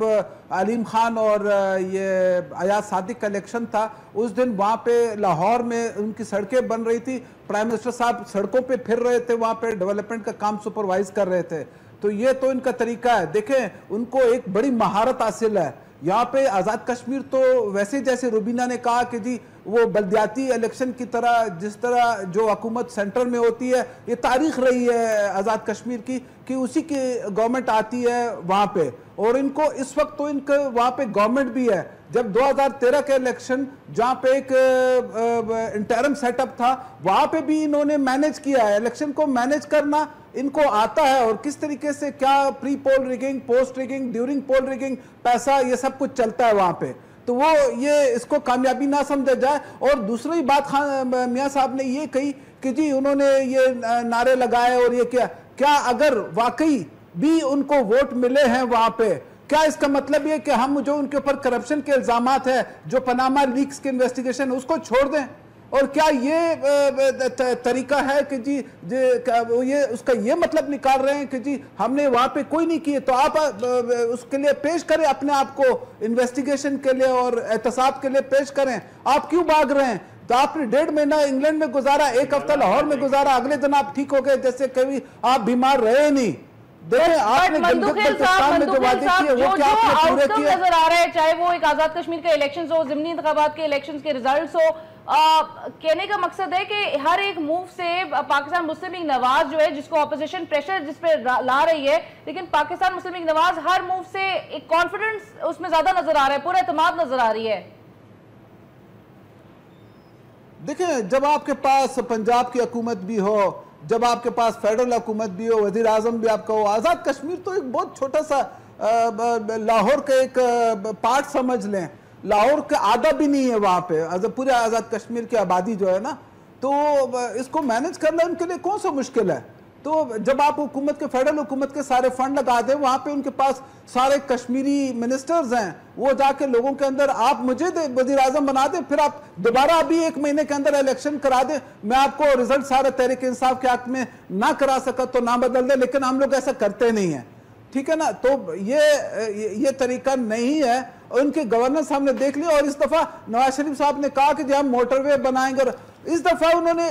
علیم خان اور یہ آیات صادق کا الیکشن تھا، اس دن وہاں پہ لاہور میں ان کی سڑکیں بن رہی تھی پرائم منسٹر صاحب سڑکوں پہ پھر رہے تھے، وہاں پہ ڈیولپمنٹ کا کام سپروائز کر رہے تھے۔ تو یہ تو ان کا طریقہ ہے۔ دیکھیں، ان کو ایک بڑی مہارت حاصل ہے۔ یہاں پہ آزاد کشمیر تو ویسے جیسے روبینہ نے کہا کہ جی وہ بلدیاتی الیکشن کی طرح، جس طرح جو حکومت سینٹر میں ہوتی ہے، یہ تاریخ رہی ہے آزاد کشمیر کی، کہ اسی کی گورنمنٹ آتی ہے وہاں پہ۔ اور ان کو اس وقت تو ان کا وہاں پہ گورنمنٹ بھی ہے۔ جب دو ہزار تیرہ کے الیکشن، جہاں پہ ایک انٹرم سیٹ اپ تھا، وہاں پہ بھی انہوں نے مینج کیا ہے۔ الیکشن کو مینج کرنا ان کو آتا ہے، اور کس طریقے سے کیا pre poll rigging post rigging during poll rigging پیسہ، یہ سب کچھ چلتا ہے وہاں پہ۔ تو وہ یہ اس کو کامیابی نہ سمجھا جائے۔ اور دوسری بات میاں صاحب نے یہ کہی کہ جی انہوں نے یہ نعرے لگائے اور یہ کیا۔ کیا اگر واقعی بھی ان کو ووٹ ملے ہیں وہاں پہ، کیا اس کا مطلب یہ کہ ہم جو ان کے اوپر کرپشن کے الزامات ہیں، جو پناما لیکس کے انویسٹیگیشن اس کو چھوڑ دیں؟ اور کیا یہ طریقہ ہے کہ جی اس کا یہ مطلب نکال رہے ہیں کہ جی ہم نے وہاں پہ کوئی نہیں کیے تو آپ اس کے لیے پیش کریں اپنے آپ کو انویسٹیگیشن کے لیے اور احتساب کے لیے پیش کریں۔ آپ کیوں بھاگ رہے ہیں؟ تو آپ نے ڈیڑھ مہینہ انگلینڈ میں گزارا ایک ہفتہ لاہور میں گزارا اگلے دن آپ ٹھیک ہو گئے جیسے کبھی آپ بیمار رہے نہیں۔ چاہے وہ ایک آزاد کشمیر کے الیکشنز ہو ضمنی انتخابات کے الیکشنز کے ریزلٹس ہو کہنے کا مقصد ہے کہ ہر ایک موو سے پاکستان مسلم لیگ نواز جو ہے، جس کو اپوزیشن پریشر جس پہ لا رہی ہے، لیکن پاکستان مسلم لیگ نواز ہر موو سے ایک کانفیڈنس اس میں زیادہ نظر آ رہا ہے، پورا اعتماد نظر آ رہی ہے۔ دیکھیں، جب آپ کے پاس پنجاب کی حکومت بھی ہو، جب آپ کے پاس فیڈرل حکومت بھی ہو، وزیر اعظم بھی آپ کا ہو، آزاد کشمیر تو ایک بہت چھوٹا سا لاہور کا ایک پارٹ سمجھ لیں۔ لاہور کا آدھا بھی نہیں ہے وہاں پہ پورے آزاد کشمیر کی آبادی جو ہے نا، تو اس کو مینج کرنا ان کے لیے کون سا مشکل ہے؟ تو جب آپ حکومت کے فیڈرل حکومت کے سارے فنڈ لگا دیں، وہاں پہ ان کے پاس سارے کشمیری منسٹرز ہیں، وہ جا کے لوگوں کے اندر آپ مجھے وزیر اعظم بنا دیں، پھر آپ دوبارہ ابھی ایک مہینے کے اندر الیکشن کرا دیں، میں آپ کو رزلٹ سارے تحریک انصاف کے حق میں نہ کرا سکا تو نہ بدل دیں، لیکن ہم لوگ ایسا کرتے نہیں ہیں۔ ٹھیک ہے نا؟ تو یہ یہ طریقہ نہیں ہے۔ اور ان کے گورننس ہم نے دیکھ لیا اور اس دفعہ نواز شریف صاحب نے کہا کہ جی ہم موٹر وے بنائیں گے اس دفعہ انہوں نے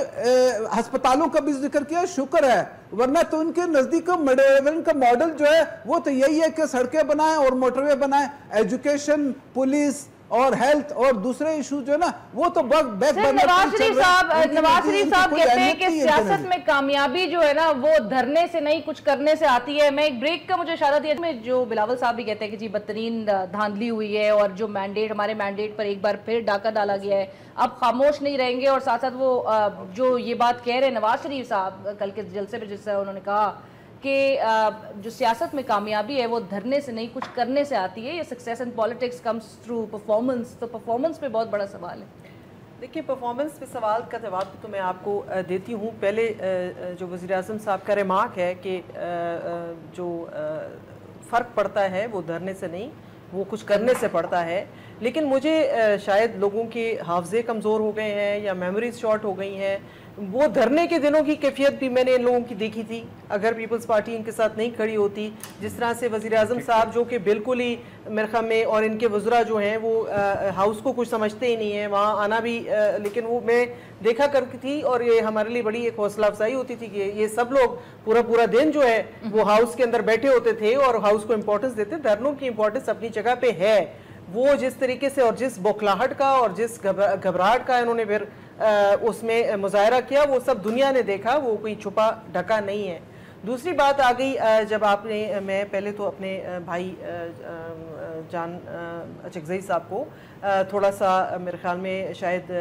ہسپتالوں کا بھی ذکر کیا، شکر ہے۔ ورنہ تو ان کے نزدیک کا ماڈل جو ہے، وہ تو یہی ہے کہ سڑکیں بنائیں اور موٹر وے بنائیں۔ ایجوکیشن پولیس اور ہیلتھ اور دوسرے ایشو جو ہے نا وہ تو بیک نواز شریف صاحب نواز شریف صاحب کہتے ہیں کہ سیاست میں کامیابی جو ہے نا وہ دھرنے سے نہیں کچھ کرنے سے آتی ہے۔ میں ایک بریک کا مجھے اشارہ دیا میں جو بلاول صاحب بھی کہتے ہیں کہ جی بدترین دھاندلی ہوئی ہے اور جو مینڈیٹ ہمارے مینڈیٹ پر ایک بار پھر ڈاکہ ڈالا گیا ہے۔ اب خاموش نہیں رہیں گے اور ساتھ ساتھ وہ جو یہ بات کہہ رہے نواز شریف صاحب کل کے جلسے پہ جس سے انہوں نے کہا کہ جو سیاست میں کامیابی ہے وہ دھرنے سے نہیں، کچھ کرنے سے آتی ہے یہ success in politics comes through performance تو پرفارمنس پہ بہت بڑا سوال ہے۔ دیکھیے پرفارمنس پہ سوال کا جواب تو میں آپ کو دیتی ہوں۔ پہلے جو وزیر اعظم صاحب کا ریمارک ہے کہ جو فرق پڑتا ہے وہ دھرنے سے نہیں، وہ کچھ کرنے سے پڑتا ہے۔ لیکن مجھے شاید لوگوں کے حافظے کمزور ہو گئے ہیں یا میموریز شارٹ ہو گئی ہیں۔ وہ دھرنے کے دنوں کی کیفیت بھی میں نے ان لوگوں کی دیکھی تھی۔ اگر پیپلز پارٹی ان کے ساتھ نہیں کھڑی ہوتی، جس طرح سے وزیر اعظم صاحب جو کہ بالکل ہی مرخم میں اور ان کے وزراء جو ہیں، وہ ہاؤس کو کچھ سمجھتے ہی نہیں ہیں، وہاں آنا بھی لیکن وہ میں دیکھا کرتی تھی اور یہ ہمارے لیے بڑی ایک حوصلہ افزائی ہوتی تھی کہ یہ سب لوگ پورا پورا دن جو ہے، وہ ہاؤس کے اندر بیٹھے ہوتے تھے اور ہاؤس کو امپورٹنس دیتے، دھرنوں کی امپورٹنس اپنی جگہ پہ ہے۔ وہ جس طریقے سے اور جس بوکلاہٹ کا اور جس گھبراہٹ کا انہوں نے پھر اس میں مظاہرہ کیا، وہ سب دنیا نے دیکھا، وہ کوئی چھپا ڈھکا نہیں ہے۔ دوسری بات آ گئی جب آپ نے، میں پہلے تو اپنے بھائی جان چکزئی اچھا، صاحب کو تھوڑا سا میرے خیال میں شاید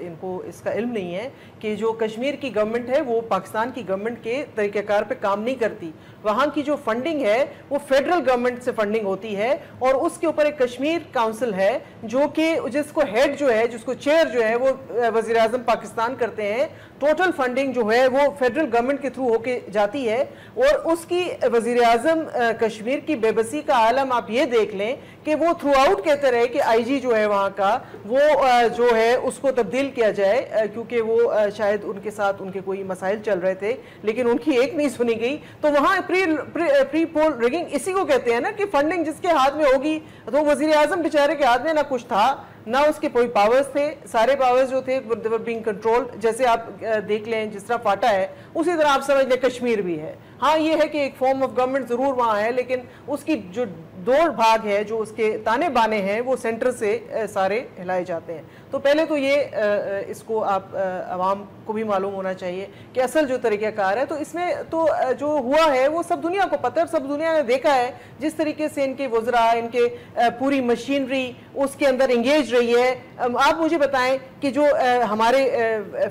ان کو اس کا علم نہیں ہے کہ جو کشمیر کی گورنمنٹ ہے، وہ پاکستان کی گورنمنٹ کے طریقہ کار پہ کام نہیں کرتی۔ وہاں کی جو فنڈنگ ہے، وہ فیڈرل گورنمنٹ سے فنڈنگ ہوتی ہے اور اس کے اوپر ایک کشمیر کاؤنسل ہے، جو کہ جس کو ہیڈ جو ہے، جس کو چیئر جو ہے، وہ وزیر اعظم پاکستان کرتے ہیں۔ ٹوٹل فنڈنگ جو ہے، وہ فیڈرل گورنمنٹ کے تھرو ہو کے جاتی ہے۔ اور اس کی وزیر اعظم کشمیر کی بے بسی کا عالم آپ یہ دیکھ لیں کہ وہ تھرو آؤٹ کہتے رہے کہ آئی جی جو ہے وہاں کا، وہ جو ہے، اس کو تبدیل کیا جائے کیونکہ وہ شاید ان کے ساتھ ان کے کوئی مسائل چل رہے تھے، لیکن ان کی ایک نہیں سنی گئی۔ تو وہاں پری پول ریگنگ اسی کو کہتے ہیں نا کہ فنڈنگ جس کے ہاتھ میں ہوگی، تو وزیر اعظم بیچارے کے ہاتھ میں نہ کچھ تھا، نہ اس کے کوئی پاورز تھے، سارے پاورز جو تھے بینگ کنٹرول جیسے آپ دیکھ لیں، جس طرح فاٹا ہے، اسی طرح آپ سمجھ لیں کشمیر بھی ہے۔ ہاں یہ ہے کہ ایک فارم آف گورنمنٹ ضرور وہاں ہے، لیکن اس کی جو دوڑ بھاگ ہے، جو اس کے تانے بانے ہیں، وہ سینٹر سے سارے ہلائے جاتے ہیں۔ تو پہلے تو یہ اس کو آپ عوام کو بھی معلوم ہونا چاہیے کہ اصل جو طریقہ کار ہے۔ تو اس میں تو جو ہوا ہے، وہ سب دنیا کو پتہ ہے، سب دنیا نے دیکھا ہے۔ جس طریقے سے ان کے وزراء ان کے پوری مشینری اس کے اندر انگیج رہی ہے۔ آپ مجھے بتائیں کہ جو ہمارے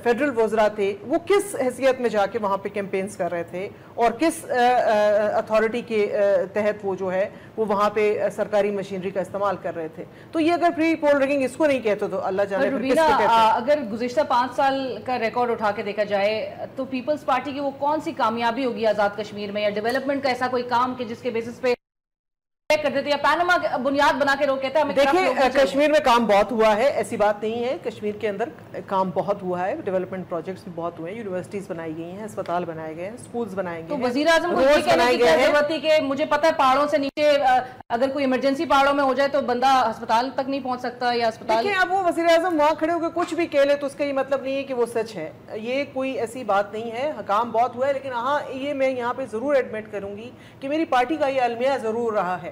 فیڈرل وزراء تھے، وہ کس حیثیت میں جا کے وہاں پہ کیمپینز کر رہے تھے؟ اور کس اتھارٹی کے تحت وہ جو ہے وہ وہاں پہ سرکاری مشینری کا استعمال کر رہے تھے۔ تو یہ اگر پری پول رگنگ اس کو نہیں کہتے تو اللہ جانے روبینہ اگر گزشتہ پانچ سال کا ریکارڈ اٹھا کے دیکھا جائے تو پیپلز پارٹی کی وہ کون سی کامیابی ہوگی آزاد کشمیر میں یا ڈیولپمنٹ کا ایسا کوئی کام کہ جس کے بیسس پہ کر دیتے یا پینما بنیاد بنا کے لوگ کہتے ہیں دیکھیں کشمیر میں کام بہت ہوا ہے ایسی بات نہیں ہے. کشمیر کے اندر کام بہت ہوا ہے ڈیولپمنٹ پروجیکٹس بھی بہت ہوئے ہیں. یونیورسٹیز بنائی گئی ہیں اسپتال بنائے گئے ہیں سکولز بنائے گئے ہیں تو وزیر اعظم کو یہ کہنے کی ضرورت تھی کہ مجھے پتہ ہے پہاڑوں سے نیچے اگر کوئی ایمرجنسی پہاڑوں میں ہو جائے تو بندہ ہسپتال تک نہیں پہنچ سکتا یا ہسپتال دیکھیں اب وہ وزیر اعظم وہاں کھڑے ہو کے کچھ بھی کہہ لے تو اس کا یہ مطلب نہیں ہے کہ وہ سچ ہے۔ یہ کوئی ایسی بات نہیں ہے۔ کام بہت ہوا ہے لیکن ہاں یہ میں یہاں پہ ضرور ایڈمٹ کروں گی کہ میری پارٹی کا یہ المیہ ضرور رہا ہے۔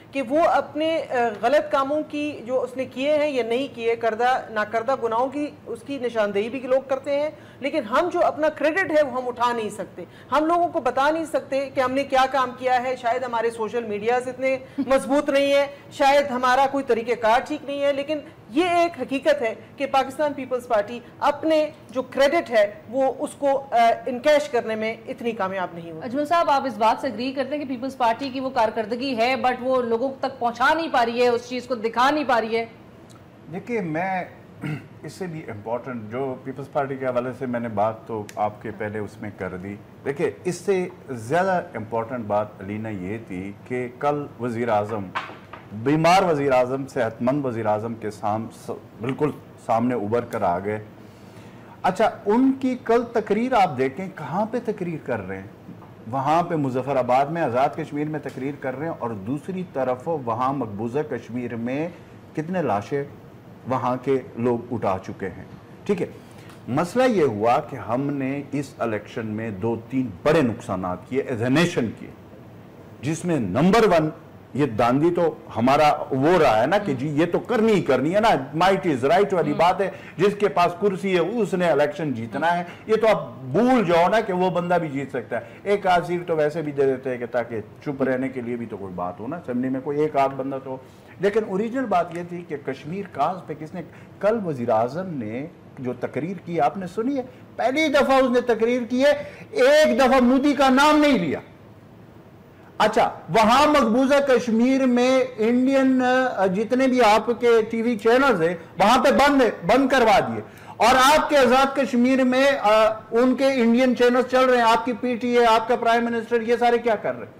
کہ وہ اپنے غلط کاموں کی جو اس نے کیے ہیں یا نہیں کیے، کردہ، ناکردہ گناہوں کی، اس کی نشاندہی بھی لوگ کرتے ہیں، لیکن ہم جو اپنا کریڈٹ ہے وہ ہم اٹھا نہیں سکتے۔ ہم لوگوں کو بتا نہیں سکتے کہ ہم نے کیا کام کیا ہے۔ شاید ہمارے سوشل میڈیاز اتنے مضبوط نہیں ہیں، شاید ہمارا کوئی طریقہ کار ٹھیک نہیں ہے، لیکن یہ ایک حقیقت ہے کہ پاکستان پیپلز پارٹی اپنے جو کریڈٹ ہے وہ اس کو انکیش کرنے میں اتنی کامیاب نہیں ہوئی۔ اجمل صاحب، آپ اس بات سے اگری کرتے ہیں کہ پیپلز پارٹی کی وہ کارکردگی ہے بٹ وہ لوگ لوگوں تک پہنچا نہیں پا رہی ہے، اس چیز کو دکھا نہیں پا رہی ہے۔ دیکھیں میں اس سے بھی امپورٹنٹ جو پیپلز پارٹی کے حوالے سے میں نے بات تو آپ کے پہلے اس میں کر دی۔ دیکھیں اس سے زیادہ امپورٹنٹ بات علینا یہ تھی کہ کل وزیر اعظم، بیمار وزیر اعظم صحت مند وزیر اعظم کے سام، بالکل سامنے ابھر کر آ گئے۔ اچھا ان کی کل تقریر آپ دیکھیں، کہاں پہ تقریر کر رہے ہیں؟ وہاں پہ مظفر آباد میں آزاد کشمیر میں تقریر کر رہے ہیں اور دوسری طرف وہاں مقبوضہ کشمیر میں کتنے لاشیں وہاں کے لوگ اٹھا چکے ہیں؟ ٹھیک ہے، مسئلہ یہ ہوا کہ ہم نے اس الیکشن میں دو تین بڑے نقصانات کیے ایز اے نیشن کیے، جس میں نمبر ون یہ داندی تو ہمارا وہ رہا ہے نا کہ جی یہ تو کرنی ہی کرنی ہے نا مائٹ از رائٹ والی بات ہے، جس کے پاس کرسی ہے، اس نے الیکشن جیتنا ہے۔ یہ تو آپ بھول جاؤ نا کہ وہ بندہ بھی جیت سکتا ہے۔ ایک آدھ سیٹ تو ویسے بھی دے دیتے ہیں کہ تاکہ چپ رہنے کے لیے بھی تو کوئی بات ہو نا۔ اسمبلی میں کوئی ایک آدھ بندہ تو لیکن اوریجنل بات یہ تھی کہ کشمیر کاز پہ کس نے، کل وزیر اعظم نے جو تقریر کی، آپ نے سنی ہے؟ پہلی دفعہ اس نے تقریر کی ہے، ایک دفعہ مودی کا نام نہیں لیا۔ اچھا وہاں مقبوضہ کشمیر میں انڈین جتنے بھی آپ کے ٹی وی چینلز ہیں، وہاں پہ بند بند کروا دیے۔ اور آپ کے آزاد کشمیر میں ان کے انڈین چینلز چل رہے ہیں، آپ کی پی ٹی اے، آپ کا پرائم منسٹر، یہ سارے کیا کر رہے ہیں؟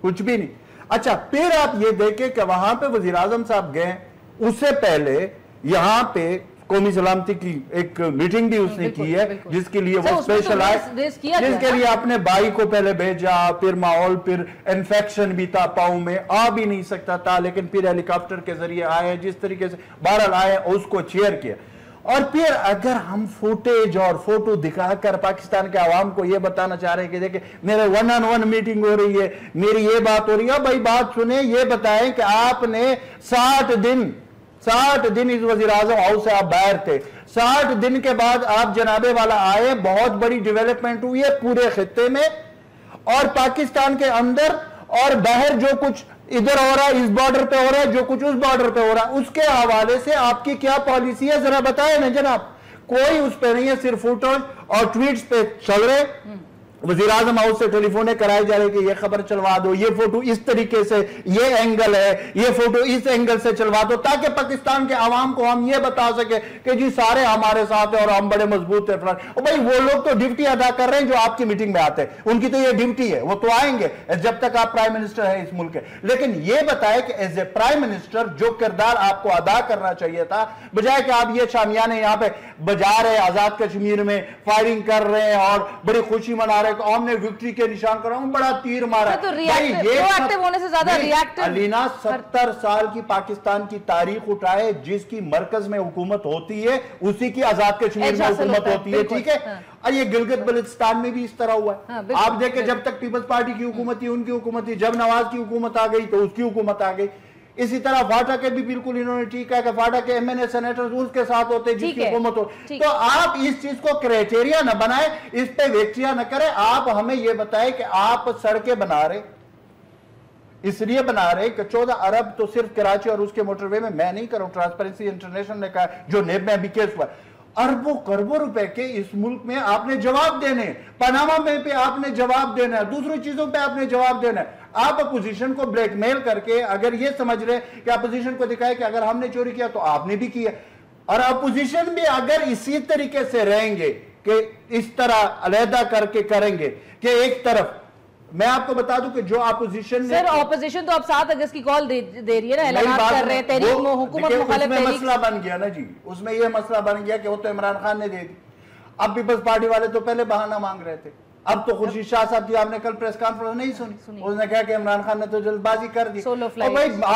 کچھ بھی نہیں۔ اچھا پھر آپ یہ دیکھیں کہ وہاں پہ وزیر اعظم صاحب گئے، اس سے پہلے یہاں پہ قومی سلامتی کی ایک میٹنگ بھی اس نے کی ہے جس کے لیے وہ اسپیشل آئے جس کے لیے اپنے بھائی کو پہلے بھیجا پھر ماحول پھر انفیکشن بھی تھا پاؤں میں آ بھی نہیں سکتا تھا لیکن پھر ہیلی کاپٹر کے ذریعے آئے جس طریقے سے بہرحال آئے اس کو چیئر کیا۔ اور پھر اگر ہم فوٹیج اور فوٹو دکھا کر پاکستان کے عوام کو یہ بتانا چاہ رہے ہیں کہ دیکھیں میرے ون آن ون میٹنگ ہو رہی ہے میری یہ بات ہو رہی ہے بھائی بات سنیں یہ بتائیں کہ آپ نے ساٹھ دن ساٹھ دن اس وزیر اعظم ہاؤس سے آپ باہر تھے۔ ساٹھ دن کے بعد آپ جنابے والا آئے، بہت بڑی ڈیولپمنٹ ہوئی ہے پورے خطے میں۔ اور پاکستان کے اندر اور باہر جو کچھ ادھر ہو رہا ہے، اس بارڈر پہ ہو رہا ہے، جو کچھ اس بارڈر پہ ہو رہا ہے، اس کے حوالے سے آپ کی کیا پالیسی ہے؟ ذرا بتائیں نا جناب۔ کوئی اس پہ نہیں ہے، صرف فوٹوز اور ٹویٹس پہ چل رہے۔ وزیر اعظم ہاؤس سے ٹیلی فونیں کرائی جا رہے کہ یہ خبر چلوا دو، یہ فوٹو اس طریقے سے، یہ اینگل ہے، یہ فوٹو اس اینگل سے چلوا دو تاکہ پاکستان کے عوام کو ہم یہ بتا سکے کہ جی سارے ہمارے ساتھ ہیں اور ہم بڑے مضبوط ہیں اور بھائی وہ لوگ تو ڈیوٹی ادا کر رہے ہیں جو آپ کی میٹنگ میں آتے ہیں۔ ان کی تو یہ ڈیوٹی ہے، وہ تو آئیں گے۔ جب تک آپ پرائم منسٹر ہیں اس ملک کے۔ لیکن یہ بتائے کہ ایز اے پرائم منسٹر جو کردار آپ کو ادا کرنا چاہیے تھا، بجائے کہ آپ یہ شامیانے یہاں پہ بجا رہے آزاد کشمیر میں فائرنگ کر رہے ہیں اور بڑی خوشی منا رہے کہ ہم نے وکٹری کے نشان کر رہا ہوں بڑا تیر مارا۔ علینا ستر سال کی پاکستان کی تاریخ اٹھائے جس کی مرکز میں حکومت ہوتی ہے اسی کی آزاد کشمیر میں حکومت ہوتی ہے ٹھیک ہے؟ اور یہ گلگت بلتستان میں بھی اس طرح ہوا ہے۔ ہاں، آپ دیکھیں جب تک پیپلز پارٹی کی حکومت تھی ان کی حکومت تھی جب نواز کی حکومت آ گئی تو اس کی حکومت آ گئی۔ اسی طرح فاٹا کے بھی بالکل انہوں نے ٹھیک ہے کہ فاٹا کے ایم این اے سینیٹر اس کے ساتھ ہوتے جس کی حکومت ہو۔ تو آپ اس چیز کو کریٹیریا نہ بنائیں اس پہ ویکٹیا نہ کریں آپ ہمیں یہ بتائیں کہ آپ سڑکیں بنا رہے اس لیے بنا رہے کہ چودہ ارب تو صرف کراچی اور اس کے موٹر وے میں میں نہیں کروں ٹرانسپیرنسی انٹرنیشنل نے کہا جو نیب میں ابھی کیس ہوا۔ اربوں کربوں روپے کے اس ملک میں آپ نے جواب دینے پاناما میں پہ آپ نے جواب دینا ہے دوسری چیزوں پہ آپ نے جواب دینا ہے۔ آپ اپوزیشن کو بلیک میل کر کے اگر یہ سمجھ رہے کہ اپوزیشن کو دکھائے کہ اگر ہم نے چوری کیا تو آپ نے بھی کیا۔ اور اپوزیشن بھی اگر اسی طریقے سے رہیں گے کہ اس طرح علیحدہ کر کے کریں گے کہ ایک طرف میں آپ کو بتا دوں کہ جو اپوزیشن سر اپوزیشن تو اب سات اگست کی کال دے رہی ہے نا اعلانات کر رہے ہیں تحریک حکومت مخالف تحریک مسئلہ بن گیا نا جی اس میں یہ مسئلہ بن گیا کہ وہ تو عمران خان نے دے دی۔ اب پیپلز پارٹی والے تو پہلے بہانہ مانگ رہے تھے۔ اب تو خورشید شاہ صاحب کی آپ نے کل پریس کانفرنس نہیں سنی۔ اس نے کہا کہ عمران خان نے تو جلد بازی کر دی۔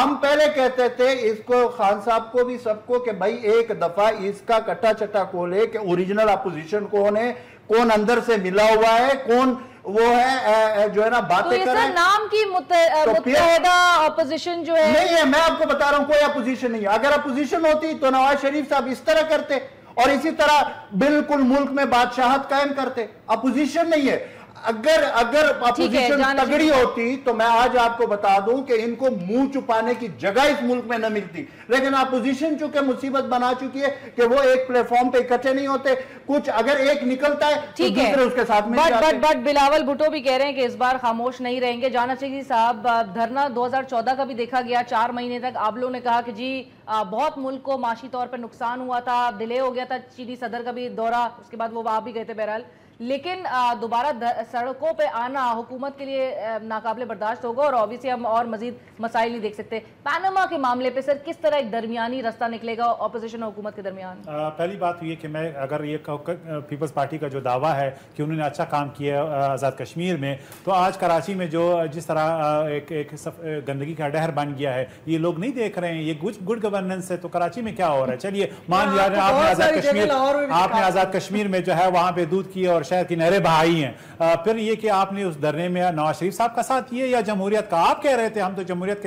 ہم پہلے کہتے تھے اس کو خان صاحب کو بھی سب کو کہ بھائی ایک دفعہ اس کا کٹا چٹا کھولے کہ اوریجنل اپوزیشن کون ہے کون اندر سے ملا ہوا ہے کون وہ ہے جو ہے نا باتیں کریں نام کی متحدہ اپوزیشن جو ہے۔ نہیں ہے میں آپ کو بتا رہا ہوں کوئی اپوزیشن نہیں ہے۔ اگر اپوزیشن ہوتی تو نواز شریف صاحب اس طرح کرتے۔ اور اسی طرح بالکل ملک میں بادشاہت قائم کرتے اپوزیشن نہیں ہے۔ اگر اگر اپوزیشن تگڑی ہوتی تو میں آج آپ کو بتا دوں کہ ان کو منہ چھپانے کی جگہ اس ملک میں نہ ملتی۔ لیکن اپوزیشن چونکہ مصیبت بنا چکی ہے کہ وہ ایک پلیٹ فارم پہ اکٹھے نہیں ہوتے کچھ اگر ایک نکلتا ہے تو دوسرے اس کے ساتھ میں but but but Bilawal Bhutto بھی کہہ رہے ہیں کہ اس بار خاموش نہیں رہیں گے۔ جانا چاہیے صاحب دھرنا دو ہزار چودہ کا بھی دیکھا گیا چار مہینے تک آپ لوگوں نے کہا کہ جی بہت ملک کو معاشی طور پر نقصان ہوا تھا ڈیلے ہو گیا تھا چینی صدر کا بھی دورہ اس کے بعد وہ وہاں بھی گئے تھے بہرحال۔ لیکن دوبارہ سڑکوں پہ آنا حکومت کے لیے ناقابل برداشت ہوگا اور آبویسلی ہم اور مزید مسائل نہیں دیکھ سکتے۔ پینما کے معاملے پہ سر کس طرح ایک درمیانی رستہ نکلے گا اپوزیشن حکومت کے درمیان؟ پہلی بات یہ کہ میں اگر یہ پیپلز پارٹی کا جو دعویٰ ہے کہ انہوں نے اچھا کام کیا آزاد کشمیر میں تو آج کراچی میں جو جس طرح ایک ایک گندگی کا ڈہر بن گیا ہے یہ لوگ نہیں دیکھ رہے ہیں یہ گڈ گورننس ہے تو کراچی میں کیا ہو رہا ہے؟ چلیے مان لیا آپ نے آزاد کشمیر آپ نے آزاد کشمیر میں جو ہے وہاں پہ دودھ کی اور شہر کی نہریں بہائی ہیں۔ پھر یہ کہ آپ نے اس دھرنے میں نواز شریف صاحب کا ساتھ دیے یا جمہوریت کا؟ آپ کہہ رہے تھے ہم تو جمہوریت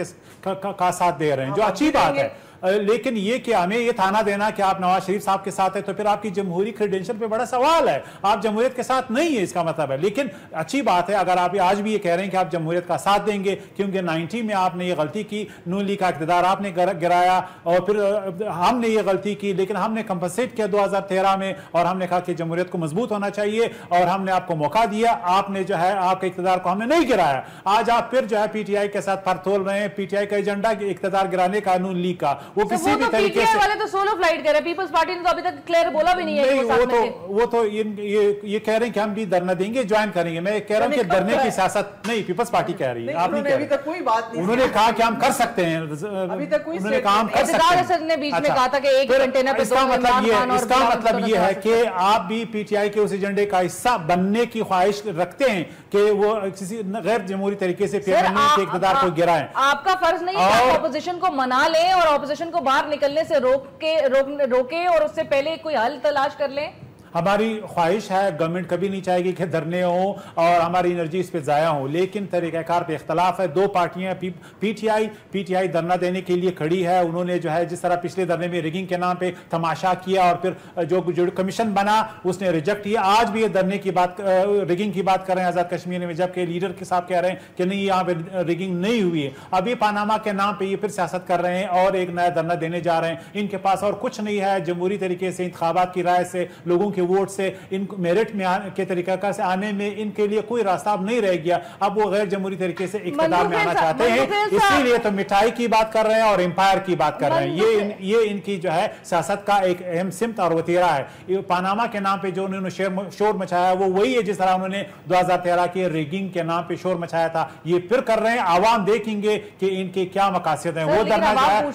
کا ساتھ دے رہے ہیں جو اچھی بات ہے۔ لیکن یہ کہ ہمیں یہ تھانہ دینا کہ آپ نواز شریف صاحب کے ساتھ ہے تو پھر آپ کی جمہوری کریڈنشل پہ بڑا سوال ہے۔ آپ جمہوریت کے ساتھ نہیں ہے اس کا مطلب ہے۔ لیکن اچھی بات ہے، اگر آپ آج بھی یہ کہہ رہے ہیں کہ آپ جمہوریت کا ساتھ دیں گے، کیونکہ نائنٹی میں آپ نے یہ غلطی کی، نون لیگ کا اقتدار آپ نے گرایا اور پھر ہم نے یہ غلطی کی، لیکن ہم نے کمپنسیٹ کیا دو ہزار تیرہ میں اور ہم نے کہا کہ جمہوریت کو مضبوط ہونا چاہیے اور ہم نے آپ کو موقع دیا، آپ نے جو ہے، آپ کے اقتدار کو ہم نے نہیں گرایا۔ آج آپ پھر جو ہے، پی ٹی آئی کے ساتھ پر تھول رہے ہیں، پی ٹی آئی کا ایجنڈا اقتدار گرانے کا، نون لیگ کا۔ وہ کسی بھی طریقے سے والے تو سولو فلائٹ کر رہے ہیں۔ پیپلز پارٹی نے تو ابھی تک کلیئر بولا بھی نہیں ہے وہ تو وہ تو یہ کہہ رہے ہیں کہ ہم بھی دھرنا دیں گے جوائن کریں گے۔ میں کہہ رہا ہوں کہ دھرنے کی سیاست نہیں پیپلز پارٹی کہہ رہی ہے۔ آپ نہیں کہہ رہے۔ انہوں نے کہا کہ ہم کر سکتے ہیں۔ ابھی تک کوئی انہوں نے کہا ہم کر سکتے ہیں۔ نے بیچ میں کہا تھا کہ ایک کنٹینر پہ اس کا مطلب یہ اس کا مطلب یہ ہے کہ آپ بھی پی ٹی آئی کے اس ایجنڈے کا حصہ بننے کی خواہش رکھتے ہیں کہ وہ کسی غیر جمہوری طریقے سے پی ایم کے اقتدار کو گرائیں۔ آپ کا فرض نہیں ہے کہ اپوزیشن کو منا لیں اور اپوزیشن کو باہر نکلنے سے روکے اور اس سے پہلے کوئی حل تلاش کر لیں۔ ہماری خواہش ہے گورنمنٹ کبھی نہیں چاہے گی کہ دھرنے ہوں اور ہماری انرجی اس پہ ضائع ہوں۔ لیکن طریقہ کار پہ اختلاف ہے۔ دو پارٹیاں P T I P T I دھرنا دینے کے لیے کھڑی ہے۔ انہوں نے جو ہے، جس طرح پچھلے دھرنے میں ریگنگ کے نام پہ تماشا کیا اور پھر جو کمیشن بنا، اس نے ریجیکٹ کیا۔ آج بھی یہ دھرنے کی بات ریگنگ کی بات کر رہے ہیں آزاد کشمیر میں، جبکہ لیڈر کے صاحب کہہ رہے ہیں کہ نہیں، یہاں پہ ریگنگ نہیں ہوئی ہے۔ ابھی پاناما کے نام پہ یہ پھر سیاست کر رہے ہیں اور ایک نیا دھرنا دینے جا رہے ہیں۔ ان کے پاس اور کچھ نہیں ہے۔ جمہوری طریقے سے انتخابات کی رائے سے لوگوں کے ووٹ سے ان میرٹ میں کے طریقہ کار سے آنے میں ان کے لیے کوئی راستہ اب نہیں رہ گیا۔ اب وہ غیر جمہوری طریقے سے اقتدار میں آنا چاہتے ہیں۔ اسی لیے تو مٹھائی کی بات کر رہے ہیں اور امپائر کی بات کر رہے ہیں۔ یہ ان کی جو ہے سیاست کا ایک اہم سمت اور وطیرہ ہے۔ پاناما کے نام پہ جو انہوں نے شور مچایا وہ وہی ہے جس طرح انہوں نے دو ہزار تیرہ کے ریگنگ کے نام پہ شور مچایا تھا۔ یہ پھر کر رہے ہیں۔ عوام دیکھیں گے کہ ان کے کیا مقاصد ہیں۔ وہ درنا جو ہے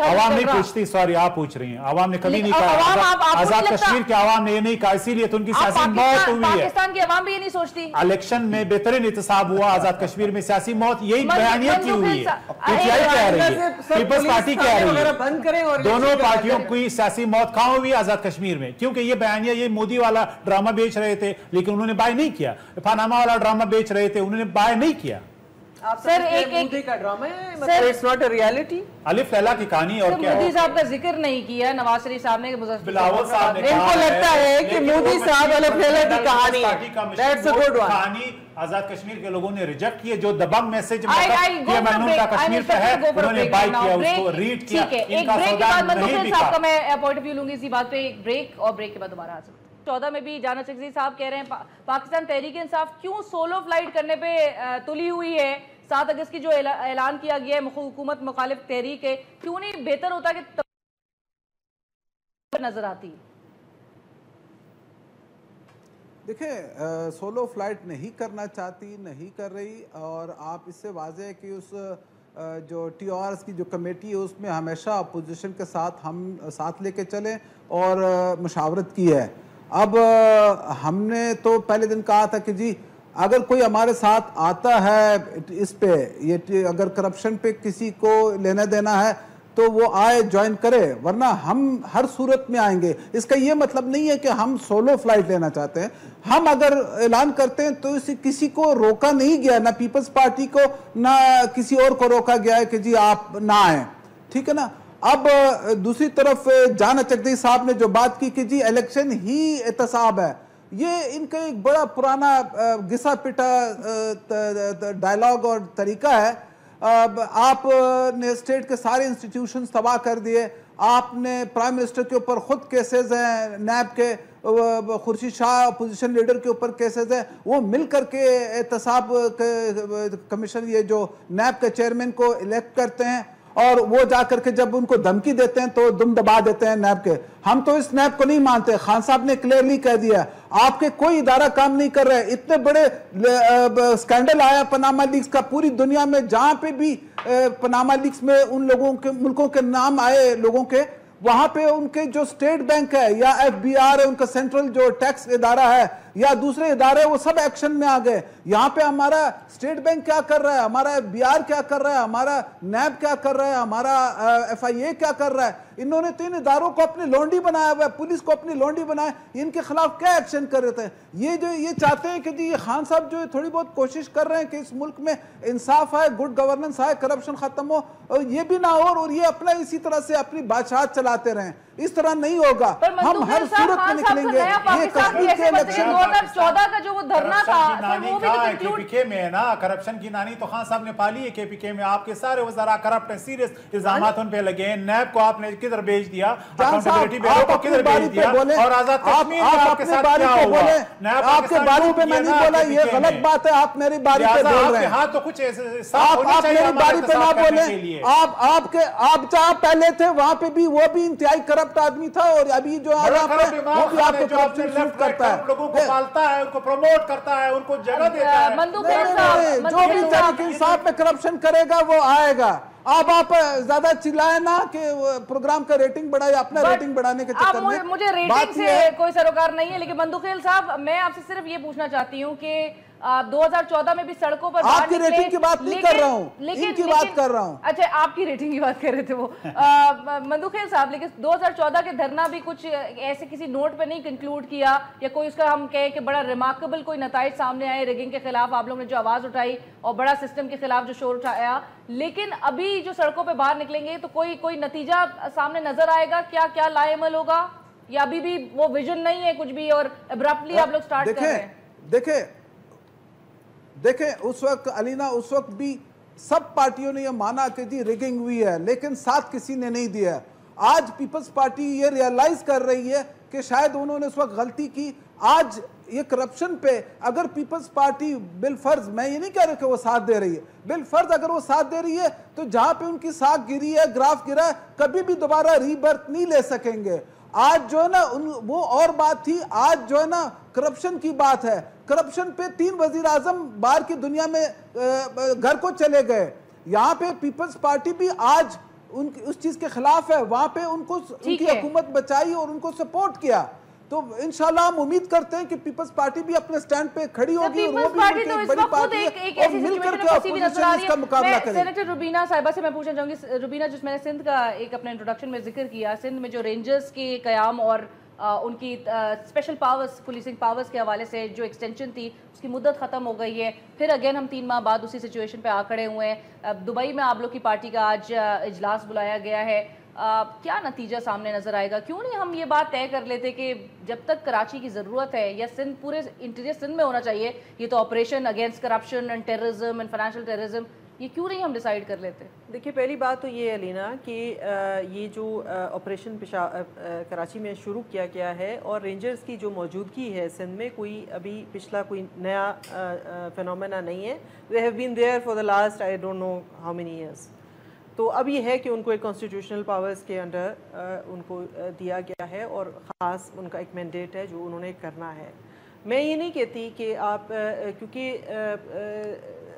عوام نہیں پوچھتی سوری آپ پوچھ رہی ہیں۔ عوام نے کبھی نہیں کہا۔ آزاد کشمیر کے عوام نے یہ نہیں کہا اسی لیے تو ان کی سیاسی موت ہوئی ہے۔ پاکستان کی عوام بھی یہ نہیں سوچتی۔ الیکشن میں بہترین اتصاب ہوا آزاد کشمیر میں سیاسی موت یہی بیانیت کی ہوئی ہے پی ٹی آئی کہہ رہی ہے پیپلز پارٹی کہہ رہی ہے۔ دونوں پارٹیوں کی سیاسی موت کہاں ہوئی؟ آزاد کشمیر میں۔ کیونکہ یہ بیانیہ یہ مودی والا ڈرامہ بیچ رہے تھے لیکن انہوں نے بائی نہیں کیا۔ پاناما والا ڈرامہ بیچ رہے تھے انہوں نے بائی نہیں کیا۔ سر ایک ایک کا ڈرامہ ہے مطلب اٹس ناٹ ا ریالٹی الف لیلا کی کہانی اور کیا مودی صاحب کا ذکر نہیں کیا نواز شریف صاحب نے بلاول صاحب نے ان کو لگتا ہے کہ مودی صاحب الف لیلا کی کہانی ہے دیٹس ا گڈ ون کہانی آزاد کشمیر کے لوگوں نے ریجیکٹ کیے جو دبنگ میسج مطلب کہ ممنون کا کشمیر پہ ہے انہوں نے بائی کیا اس کو ریڈ کیا ان کا سودا نہیں بکا صاحب کا میں پوائنٹ آف ویو لوں گی اسی بات پہ ایک بریک اور بریک کے بعد دوبارہ حاضر چودہ میں بھی جانا چکزی صاحب کہہ رہے ہیں پاکستان تحریک انصاف کیوں سولو فلائٹ کرنے پہ تلی ہوئی ہے سات اگست کی جو اعلان کیا گیا ہے حکومت مخالف تحریک ہے، کیوں نہیں بہتر ہوتا کہ نظر آتی؟ دیکھیں سولو فلائٹ نہیں کرنا چاہتی، نہیں کر رہی، اور آپ اس سے واضح ہے کہ اس جو ٹی آرز کی جو کمیٹی ہے، اس میں ہمیشہ اپوزیشن کے ساتھ ہم ساتھ لے کے چلیں اور مشاورت کی ہے۔ اب ہم نے تو پہلے دن کہا تھا کہ جی اگر کوئی ہمارے ساتھ آتا ہے اس پہ، یہ اگر کرپشن پہ کسی کو لینا دینا ہے، تو وہ آئے جوائن کرے، ورنہ ہم ہر صورت میں آئیں گے۔ اس کا یہ مطلب نہیں ہے کہ ہم سولو فلائٹ لینا چاہتے ہیں۔ ہم اگر اعلان کرتے ہیں تو اسے کسی کو روکا نہیں گیا، نہ پیپلز پارٹی کو، نہ کسی اور کو روکا گیا ہے کہ جی آپ نہ آئیں۔ ٹھیک ہے نا؟ اب دوسری طرف جانا چکدی صاحب نے جو بات کی کہ جی الیکشن ہی احتساب ہے۔ یہ ان کا ایک بڑا پرانا گسا پٹا ڈائلاگ اور طریقہ ہے۔ آپ نے اسٹیٹ کے سارے انسٹیٹیوشنز تباہ کر دیے۔ آپ نے پرائم منسٹر کے اوپر خود کیسز ہیں نیب کے خورشید شاہ اپوزیشن لیڈر کے اوپر کیسز ہیں۔ وہ مل کر کے احتساب کمیشن، یہ جو نیب کے چیئرمین کو الیکٹ کرتے ہیں اور وہ جا کر کے جب ان کو دھمکی دیتے ہیں تو دم دبا دیتے ہیں نیب کے۔ ہم تو اس نیب کو نہیں مانتے۔ خان صاحب نے کلیئرلی کہہ دیا آپ کے کوئی ادارہ کام نہیں کر رہے اتنے بڑے سکینڈل آیا پناما لیکس کا۔ پوری دنیا میں جہاں پہ بھی پناما لیکس میں ان لوگوں کے، ملکوں کے نام آئے لوگوں کے، وہاں پہ ان کے جو سٹیٹ بینک ہے یا ایف بی آر ہے، ان کا سینٹرل جو ٹیکس ادارہ ہے یا دوسرے ادارے وہ سب ایکشن میں آگئے یہاں پہ ہمارا سٹیٹ بینک کیا کر رہا ہے؟ ہمارا ایف بی آر کیا کر رہا ہے؟ ہمارا نیب کیا کر رہا ہے؟ ہمارا ایف آئی اے کیا کر رہا ہے؟ انہوں نے تین اداروں کو اپنی لونڈی بنایا ہوا ہے۔ پولیس کو اپنی لونڈی بنایا ان کے خلاف کیا ایکشن کر رہے تھے؟ یہ جو، یہ چاہتے ہیں کہ جی یہ خان صاحب جو تھوڑی بہت کوشش کر رہے ہیں کہ اس ملک میں انصاف آئے گڈ گورننس آئے کرپشن ختم ہو اور یہ بھی نہ ہو اور یہ اپنا اسی طرح سے اپنی بادشاہت چلاتے رہیں۔ اس طرح نہیں ہوگا۔ ہم ہر صورت میں نکلیں گے۔ یہ کشمیر کے الیکشن دو ہزار چودہ کا جو وہ دھرنا تھا وہ بھی کے پی کے میں ہے نا۔ کرپشن کی نانی تو خان صاحب نے پالی ہے کے پی کے میں۔ آپ کے سارے وزراء کرپٹ ہیں سیریس الزامات ان پہ لگے ہیں۔ نیب کو آپ نے کدھر بیج دیا؟ اکاؤنٹیبلٹی بیرو کو کدھر بیج دیا؟ اور آزاد کشمیر میں آپ کے ساتھ کیا ہوا؟ آپ کے باری پہ میں نہیں بولا یہ غلط بات ہے آپ میری باری پہ بول رہے ہیں۔ ہاں تو کچھ آپ میری باری پہ نہ بولیں۔ آپ کے آپ جہاں پہلے تھے وہاں پہ بھی وہ بھی انتہائی کرپٹ آدمی تھا اور ابھی جو آیا پہ وہ بھی آپ کو کرپشن شوٹ کرتا ہے۔ لوگوں کو پالتا ہے ان کو پروموٹ کرتا ہے ان کو جگہ دیتا ہے۔ جو بھی طریق انصاف پہ کرپشن کرے گا وہ آئے گا۔ اب آپ زیادہ چلائے نا کہ پروگرام کا ریٹنگ بڑھائے اپنا ریٹنگ بڑھانے کے چکر میں۔ مجھے ریٹنگ سے کوئی سروکار نہیں ہے لیکن بندوخیل صاحب میں آپ سے صرف یہ پوچھنا چاہتی ہوں کہ دو ہزار چودہ میں بھی سڑکوں پر آپ کی ریٹنگ کی بات نہیں کر رہا ہوں ان کی بات کر رہا ہوں۔ اچھا آپ کی ریٹنگ کی بات کر رہے تھے وہ۔ (laughs) مندوخیل صاحب لیکن دو ہزار چودہ کے دھرنا بھی کچھ ایسے کسی نوٹ پہ نہیں کنکلوڈ کیا یا کوئی اس کا ہم کہے کہ بڑا ریمارکبل کوئی نتائج سامنے آئے ریگنگ کے خلاف آپ لوگ نے جو آواز اٹھائی اور بڑا سسٹم کے خلاف جو شور اٹھایا۔ لیکن ابھی جو سڑکوں پہ باہر نکلیں گے تو کوئی کوئی نتیجہ سامنے نظر آئے گا؟ کیا کیا لائے عمل ہوگا؟ یا ابھی بھی وہ ویژن نہیں ہے کچھ بھی اور ابرپٹلی آپ لوگ سٹارٹ کر رہے ہیں؟ دیکھیں دیکھیں، اس وقت علینا، اس وقت بھی سب پارٹیوں نے یہ مانا کہ جی ریگنگ ہوئی ہے، لیکن ساتھ کسی نے نہیں دیا ہے۔ آج پیپلز پارٹی یہ ریالائز کر رہی ہے کہ شاید انہوں نے اس وقت غلطی کی۔ آج یہ کرپشن پہ اگر پیپلز پارٹی بالفرض میں یہ نہیں کہہ رہا کہ وہ ساتھ دے رہی ہے۔ بالفرض اگر وہ ساتھ دے رہی ہے، تو جہاں پہ ان کی ساکھ گری ہے، گراف گرا ہے، کبھی بھی دوبارہ ری برتھ نہیں لے سکیں گے۔ آج جو ہے نا وہ اور بات تھی، آج جو ہے نا کرپشن کی بات ہے۔ کرپشن پہ تین وزیر اعظم باہر کی دنیا میں گھر کو چلے گئے۔ یہاں پہ پیپلز پارٹی بھی آج اس چیز کے خلاف ہے۔ وہاں پہ ان کو ان کی حکومت بچائی اور ان کو سپورٹ کیا۔ تو انشاءاللہ ہم امید کرتے ہیں کہ پیپلز پارٹی بھی اپنے سٹینڈ پہ کھڑی ہوگی اور وہ بھی ایک بڑی پارٹی ہے۔ اور مل کر کے اپوزیشن اس کا مقابلہ کریں۔ سینیٹر روبینہ صاحبہ سے میں پوچھنا چاہوں گی روبینہ جس میں نے سندھ کا ایک اپنے انٹروڈکشن میں ذکر کیا سندھ میں جو رینجرز کے قیام اور ان کی اسپیشل پاورز پولیسنگ پاورز کے حوالے سے جو ایکسٹینشن تھی، اس کی مدت ختم ہو گئی ہے۔ پھر اگین ہم تین ماہ بعد اسی سچویشن پہ آ کھڑے ہوئے ہیں۔ دبئی میں آپ لوگ کی پارٹی کا آج اجلاس بلایا گیا ہے۔ کیا نتیجہ سامنے نظر آئے گا؟ کیوں نہیں ہم یہ بات طے کر لیتے کہ جب تک کراچی کی ضرورت ہے یا سندھ، پورے انٹیریئر سندھ میں ہونا چاہیے، یہ تو operation against corruption and terrorism and financial terrorism یہ کیوں نہیں ہم ڈیسائیڈ کر لیتے؟ دیکھیے، پہلی بات تو یہ ہے لینا کہ یہ جو آپریشن کراچی میں شروع کیا گیا ہے اور رینجرز کی جو موجودگی ہے سندھ میں، کوئی ابھی پچھلا کوئی نیا فنومینا نہیں ہے۔ They have been there for the last I don't know how many years تو اب یہ ہے کہ ان کو ایک کانسٹیٹیوشنل پاورز کے انڈر ان کو دیا گیا ہے اور خاص ان کا ایک مینڈیٹ ہے جو انہوں نے کرنا ہے۔ میں یہ نہیں کہتی کہ آپ کیونکہ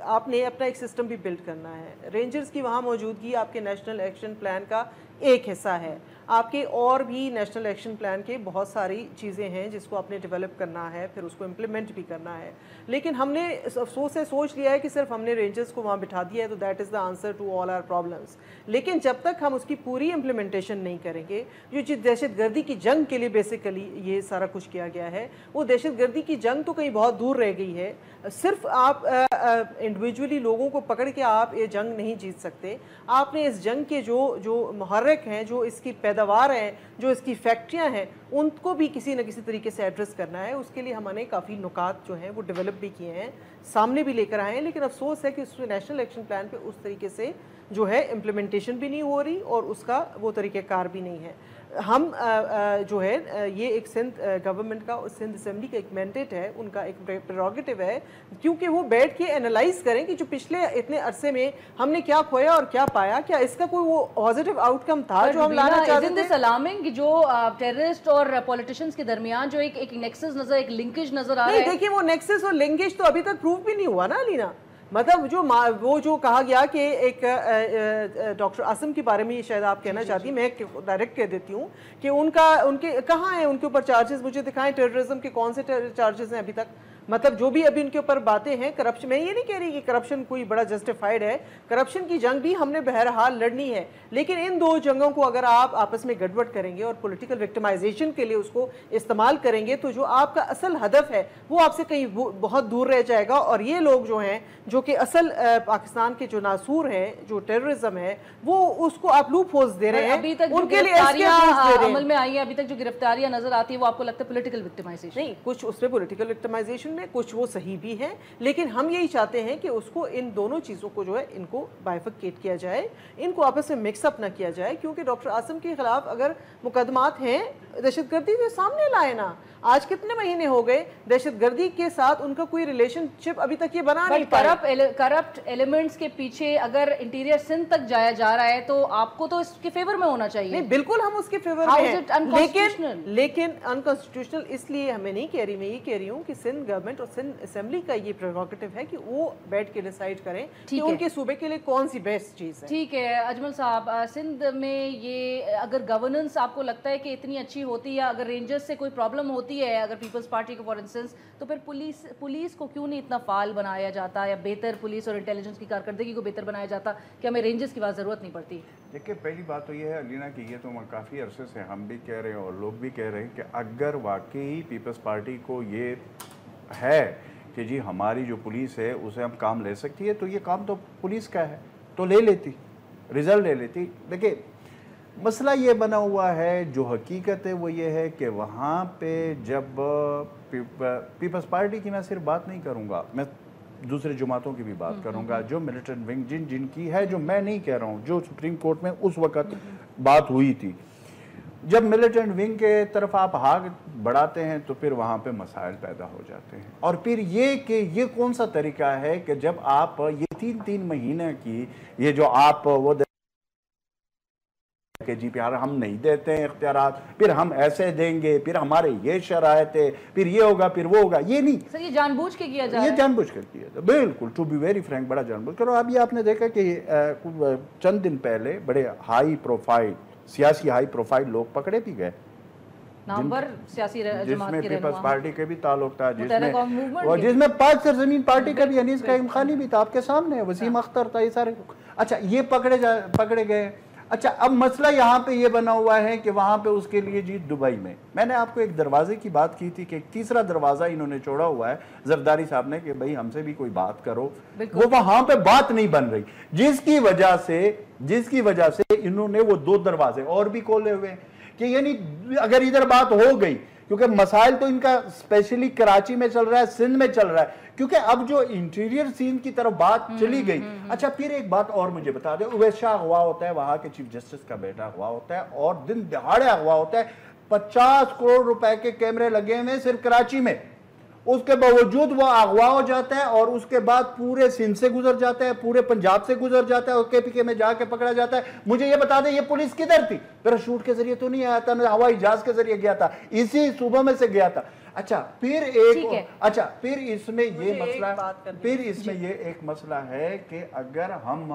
آپ نے اپنا ایک سسٹم بھی بلڈ کرنا ہے۔ رینجرز کی وہاں موجودگی آپ کے نیشنل ایکشن پلان کا ایک حصہ ہے۔ آپ کے اور بھی نیشنل ایکشن پلان کے بہت ساری چیزیں ہیں جس کو آپ نے ڈیولپ کرنا ہے، پھر اس کو امپلیمنٹ بھی کرنا ہے۔ لیکن ہم نے افسوس سے سوچ لیا ہے کہ صرف ہم نے رینجرز کو وہاں بٹھا دیا ہے تو that is the answer to all our problems لیکن جب تک ہم اس کی پوری امپلیمنٹیشن نہیں کریں گے، جو دہشت گردی کی جنگ کے لیے بیسیکلی یہ سارا کچھ کیا گیا ہے، وہ دہشت گردی کی جنگ تو کہیں بہت دور رہ گئی ہے۔ صرف آپ انڈیویجولی لوگوں کو پکڑ کے آپ یہ جنگ نہیں جیت سکتے۔ آپ نے اس جنگ کے جو جو محرک ہیں، جو اس کی پیداوار ہیں، جو اس کی فیکٹریاں ہیں، ان کو بھی کسی نہ کسی طریقے سے ایڈریس کرنا ہے۔ اس کے لیے ہم نے کافی نکات جو ہیں، وہ ڈیولپ بھی کیے ہیں۔ سامنے بھی لے کر آئے ہیں، لیکن افسوس ہے کہ اس نیشنل ایکشن پلان پہ اس طریقے سے جو ہے امپلیمنٹیشن بھی نہیں ہو رہی اور اس کا وہ طریقہ کار بھی نہیں ہے۔ ہم جو ہے یہ ایک سندھ گورنمنٹ کا سندھ اسمبلی کا ایک مینڈیٹ ہے ان کا ایک پروگیٹو ہے کیونکہ وہ بیٹھ کے انالائز کریں کہ جو پچھلے اتنے عرصے میں ہم نے کیا کھویا اور کیا پایا کیا اس کا کوئی وہ پازیٹیو آؤٹ کم تھا جو ہم لانا چاہتے سلامنگ جو ٹیررسٹ اور پولیٹیشنز کے درمیان جو ایک نیکسس نظر ایک لنکج نظر آ رہا ہے؟ نہیں دیکھیں وہ نیکسس اور لنکج تو ابھی تک پروف بھی نہیں ہوا نا لینا۔ مطلب جو وہ جو کہا گیا کہ ایک ڈاکٹر عاصم کے بارے میں یہ شاید آپ کہنا چاہتی ہیں میں ڈائریکٹ کہہ دیتی ہوں کہ ان کا ان کے کہاں ہیں ان کے اوپر چارجز مجھے دکھائیں ٹیررزم کے کون سے چارجز ہیں ابھی تک؟ مطلب جو بھی ابھی ان کے اوپر باتیں ہیں کرپشن میں یہ نہیں کہہ رہی کہ کرپشن کوئی بڑا جسٹیفائڈ ہے۔ کرپشن کی جنگ بھی ہم نے بہرحال لڑنی ہے۔ لیکن ان دو جنگوں کو اگر آپ آپس میں گڑبڑ کریں گے اور پولیٹیکل وکٹمائزیشن کے لیے اس کو استعمال کریں گے تو جو آپ کا اصل ہدف ہے وہ آپ سے کہیں بہت دور رہ جائے گا۔ اور یہ لوگ جو ہیں جو کہ اصل پاکستان کے جو ناصور ہیں جو ٹیررزم ہے وہ اس کو آپ لوپ ہوز دے رہے ہیں۔ ابھی تک ان کے لیے عمل میں آئی ہیں ابھی تک جو گرفتاریاں نظر آتی ہیں وہ آپ کو لگتا ہے پولیٹیکل وکٹمائزیشن نہیں کچھ اس میں پولیٹیکل وکٹمائزیشن میں کچھ وہ صحیح بھی ہے لیکن ہم یہی چاہتے ہیں کہ اس کو ان دونوں چیزوں کو جو ہے ان کو بائفکیٹ کیا جائے ان کو آپس میں مکس اپ نہ کیا جائے کیونکہ ڈاکٹر آسم کے خلاف اگر مقدمات ہیں دہشت گردی تو سامنے لائے نا آج کتنے مہینے ہو گئے دہشت گردی کے ساتھ ان کا کوئی ریلیشن شپ ابھی تک یہ بنا نہیں پائے کرپٹ ایلیمنٹس کے پیچھے اگر انٹیریئر سندھ تک جایا جا رہا ہے تو آپ کو تو اس کے فیور میں ہونا چاہیے۔ نہیں بالکل ہم اس کے فیور میں ہیں۔ لیکن انکانسٹیٹیوشنل اس لیے ہمیں نہیں کہہ رہی میں یہ کہہ رہی ہوں کہ سندھ گورنمنٹ اور سندھ اسمبلی کا یہ پریروگیٹو ہے کہ وہ بیٹھ کے ڈیسائیڈ کریں کہ ان کے صوبے کے لیے کون سی بیسٹ چیز ہے۔ ٹھیک ہے اجمل صاحب سندھ میں یہ اگر گورننس آپ کو لگتا ہے کہ اتنی اچھی ہوتی ہے یا اگر رینجرز سے کوئی پرابلم ہوتی ہے اگر پیپلز پارٹی کو فار انسٹنس تو پھر پولیس پولیس کو کیوں نہیں اتنا فعال بنایا جاتا یا بہتر پولیس اور انٹیلیجنس کی کارکردگی کو بہتر بنایا جاتا کہ ہمیں رینجز کی بات ضرورت نہیں پڑتی؟ دیکھیں پہلی بات تو یہ ہے علینا کہ یہ تو کافی عرصے سے ہم بھی کہہ رہے ہیں اور لوگ بھی کہہ رہے ہیں کہ اگر واقعی پیپلز پارٹی کو یہ ہے کہ جی ہماری جو پولیس ہے اسے ہم کام لے سکتی ہے تو یہ کام تو پولیس کا ہے۔ تو لے لیتی ریزلٹ لے لیتی۔ دیکھیں مسئلہ یہ بنا ہوا ہے جو حقیقت ہے وہ یہ ہے کہ وہاں پہ جب پیپلز پارٹی کی میں صرف بات نہیں کروں گا میں دوسرے جماعتوں کی بھی بات کروں گا۔ جو ملٹنٹ ونگ جن جن کی ہے جو میں نہیں کہہ رہا ہوں جو سپریم کورٹ میں اس وقت بات ہوئی تھی۔ جب ملٹنٹ ونگ کے طرف آپ ہاگ بڑھاتے ہیں تو پھر وہاں پہ مسائل پیدا ہو جاتے ہیں۔ اور پھر یہ کہ یہ کون سا طریقہ ہے کہ جب آپ یہ تین تین مہینے کی یہ جو آپ وہ کہ جی پیار ہم نہیں دیتے ہیں اختیارات پھر ہم ایسے دیں گے پھر ہمارے یہ شرائط ہے پھر یہ ہوگا پھر وہ ہوگا یہ نہیں۔ سر یہ جان بوجھ کے کیا جائے یہ جان بوجھ کے کیا جائے بالکل ٹو بی ویری فرینک بڑا جان بوجھ کرو اب یہ آپ نے دیکھا کہ چند دن پہلے بڑے ہائی پروفائل سیاسی ہائی پروفائل لوگ پکڑے بھی گئے۔ جس میں پیپلز پارٹی کے بھی تعلق تھا جس میں جس میں پاک سرزمین پارٹی کا بھی انیس قائم خانی بھی تھا آپ کے سامنے وسیم اختر تھا یہ سارے۔ اچھا یہ پکڑے گئے۔ اچھا اب مسئلہ یہاں پہ یہ بنا ہوا ہے کہ وہاں پہ اس کے لیے جی دبئی میں۔ میں نے آپ کو ایک دروازے کی بات کی تھی کہ ایک تیسرا دروازہ انہوں نے چھوڑا ہوا ہے زرداری صاحب نے کہ بھئی ہم سے بھی کوئی بات کرو۔ وہ وہاں پہ بات نہیں بن رہی۔ جس کی وجہ سے جس کی وجہ سے انہوں نے وہ دو دروازے اور بھی کھولے ہوئے کہ یعنی اگر ادھر بات ہو گئی کیونکہ مسائل تو ان کا اسپیشلی کراچی میں چل رہا ہے سندھ میں چل رہا ہے۔ کیونکہ اب جو انٹیریئر سین کی طرف بات چلی گئی۔ اچھا پھر ایک بات اور مجھے بتا دے اویس شاہ اغوا ہوتا ہے وہاں کے چیف جسٹس کا بیٹا اغوا ہوتا ہے اور دن دہاڑے اغوا ہوتا ہے۔ پچاس کروڑ روپے کے کیمرے لگے ہوئے صرف کراچی میں۔ اس کے باوجود وہ اغوا ہو جاتا ہے اور اس کے بعد پورے سندھ سے گزر جاتا ہے، پورے پنجاب سے گزر جاتا ہے اور کے پی کے میں جا کے پکڑا جاتا ہے۔ مجھے یہ بتا دیں، یہ پولیس کدھر تھی؟ پھر شوٹ کے ذریعے تو نہیں آیا تھا ہوائی جہاز کے ذریعے گیا تھا، اسی صوبہ میں سے گیا تھا۔ اچھا پھر ایک اچھا پھر اس میں یہ مسئلہ پھر اس میں یہ ایک مسئلہ ہے کہ اگر ہم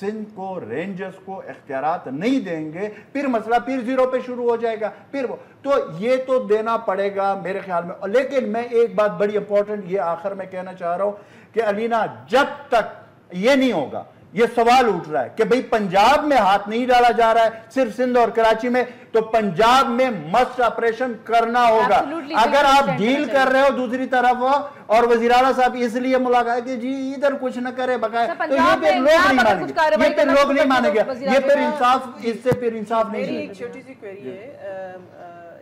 سندھ کو رینجرز کو اختیارات نہیں دیں گے پھر مسئلہ پھر زیرو پہ شروع ہو جائے گا پھر وہ۔ تو یہ تو دینا پڑے گا میرے خیال میں۔ لیکن میں ایک بات بڑی امپورٹنٹ یہ آخر میں کہنا چاہ رہا ہوں کہ علینا جب تک یہ نہیں ہوگا یہ سوال اٹھ رہا ہے کہ بھئی پنجاب میں ہاتھ نہیں ڈالا جا رہا ہے صرف سندھ اور کراچی میں تو پنجاب میں مسٹ آپریشن کرنا ہوگا۔ اگر آپ ڈیل کر رہے ہو دوسری طرف اور وزیرالہ صاحب اس لیے ملاقات کہ جی ادھر کچھ نہ کرے بقائے تو یہ پھر لوگ نہیں مانیں گے۔ یہ پھر لوگ نہیں مانیں گے۔ یہ پھر انصاف اس سے پھر انصاف نہیں میری ایک چھوٹی سی کوئری ہے۔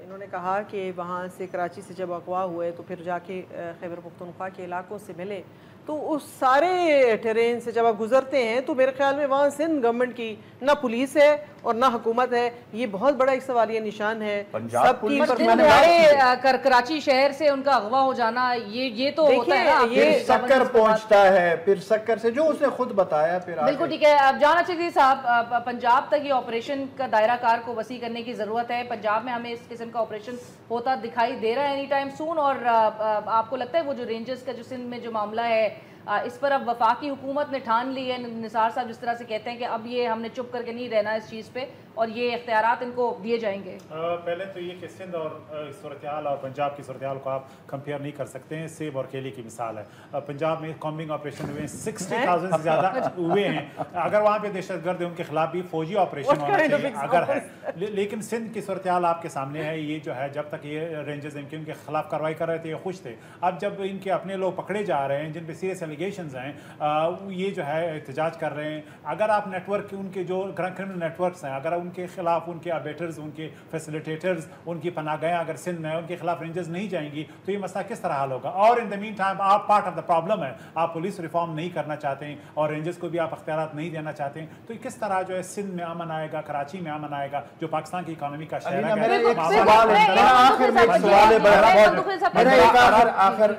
انہوں نے کہا کہ وہاں سے کراچی سے جب اقوا ہوئے تو پھر جا کے خیبر پختونخوا کے علاقوں سے ملے۔ تو اس سارے ٹرین سے جب آپ گزرتے ہیں تو میرے خیال میں وہاں سندھ گورنمنٹ کی نہ پولیس ہے اور نہ حکومت ہے یہ بہت بڑا ایک سوالیہ نشان ہے۔ سب کی کراچی شہر سے ان کا اغوا ہو جانا یہ تو ہوتا ہے پھر سکر پہنچتا ہے پھر سکر سے جو اس نے خود بتایا پھر بالکل ٹھیک ہے۔ اب جانا چاہیے صاحب پنجاب تک یہ آپریشن کا دائرہ کار کو وسیع کرنے کی ضرورت ہے۔ پنجاب میں ہمیں اس قسم کا آپریشن ہوتا دکھائی دے رہا ہے اینی ٹائم سون اور آپ کو لگتا ہے وہ جو رینجرز کا جو سندھ میں جو معاملہ ہے اس پر اب وفاقی حکومت نے ٹھان لی ہے۔ نثار صاحب جس طرح سے کہتے ہیں کہ اب یہ ہم نے چپ کر کے نہیں رہنا اس چیز پہ۔ اور یہ اختیارات ان کو دیے جائیں گے۔ پہلے تو یہ کہ سندھ اور صورتحال اور پنجاب کی صورتحال کو آپ کمپیئر نہیں کر سکتے ہیں سیب اور کیلی کی مثال ہے۔ پنجاب میں کامبنگ آپریشن ہوئے ہیں سکسٹی تھاؤزنڈ سے زیادہ (laughs) ہوئے ہیں۔ اگر وہاں پہ دہشت گرد ان کے خلاف بھی فوجی آپریشن ہونا چاہیے۔ اگر ہے۔ لیکن سندھ کی صورتحال آپ کے سامنے ہے یہ جو ہے جب تک یہ رینجز ان کے ان کے خلاف کاروائی کر رہے تھے یہ خوش تھے۔ اب جب ان کے اپنے لوگ پکڑے جا رہے ہیں جن پہ سیریس ایلیگیشنز ہیں یہ جو ہے احتجاج کر رہے ہیں۔ اگر آپ نیٹ ورک ان کے جو کرمنل نیٹ ورکس ہیں اگر ان کے خلاف ان کے ابیٹرز ان کے فیسلیٹیٹرز ان کی پناہ گئیں اگر سندھ میں ان کے خلاف رینجز نہیں جائیں گی تو یہ مسئلہ کس طرح حل ہوگا؟ اور ان دا مین ٹائم آپ پارٹ آف دا پرابلم ہے آپ پولیس ریفارم نہیں کرنا چاہتے ہیں اور رینجز کو بھی آپ اختیارات نہیں دینا چاہتے ہیں تو کس طرح جو ہے سندھ میں امن آئے گا کراچی میں امن آئے گا جو پاکستان کی اکانومی کا شہر میرا ایک آخر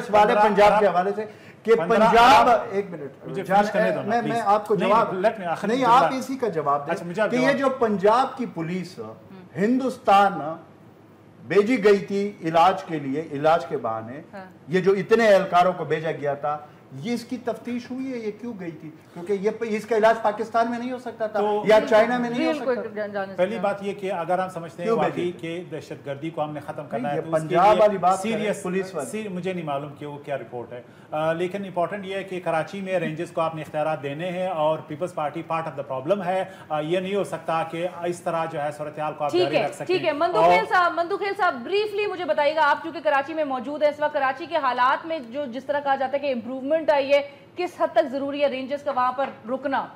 سوال ہے پنجاب کے حوالے سے۔ کہ پنجاب ایک منٹ میں آپ کو جواب نہیں آپ اسی کا جواب دیں اچھا، کہ یہ جو پنجاب کی پولیس ہندوستان بیجی گئی تھی علاج کے لیے علاج کے بہانے ہاں۔ یہ جو اتنے اہلکاروں کو بھیجا گیا تھا یہ اس کی تفتیش ہوئی ہے یہ کیوں گئی تھی؟ کیونکہ یہ اس کا علاج پاکستان میں نہیں ہو سکتا تھا یا چائنا میں نہیں ہو سکتا پہلی بات یہ کہ اگر ہم سمجھتے ہیں واقعی کہ دہشت گردی کو ہم نے ختم کرنا ہے پنجاب والی بات سیریس پولیس والی۔ مجھے نہیں معلوم کہ وہ کیا رپورٹ ہے۔ لیکن امپورٹنٹ یہ ہے کہ کراچی میں رینجز کو آپ نے اختیارات دینے ہیں اور Peoples Party part of the problem ہے۔ یہ نہیں ہو سکتا کہ اس طرح جو ہے صورتحال کو آپ جاری رکھ سکیں۔ ٹھیک ہے۔ مندوخیل صاحب مندوخیل صاحب بریفلی مجھے بتائیے گا آپ چونکہ کراچی میں موجود ہیں اس وقت کراچی کے حالات میں جو جس طرح کہا جاتا ہے کہ امپروومنٹ ڈیولپمنٹ آئی ہے، کس حد تک ضروری ہے رینجز کا وہاں پر رکنا؟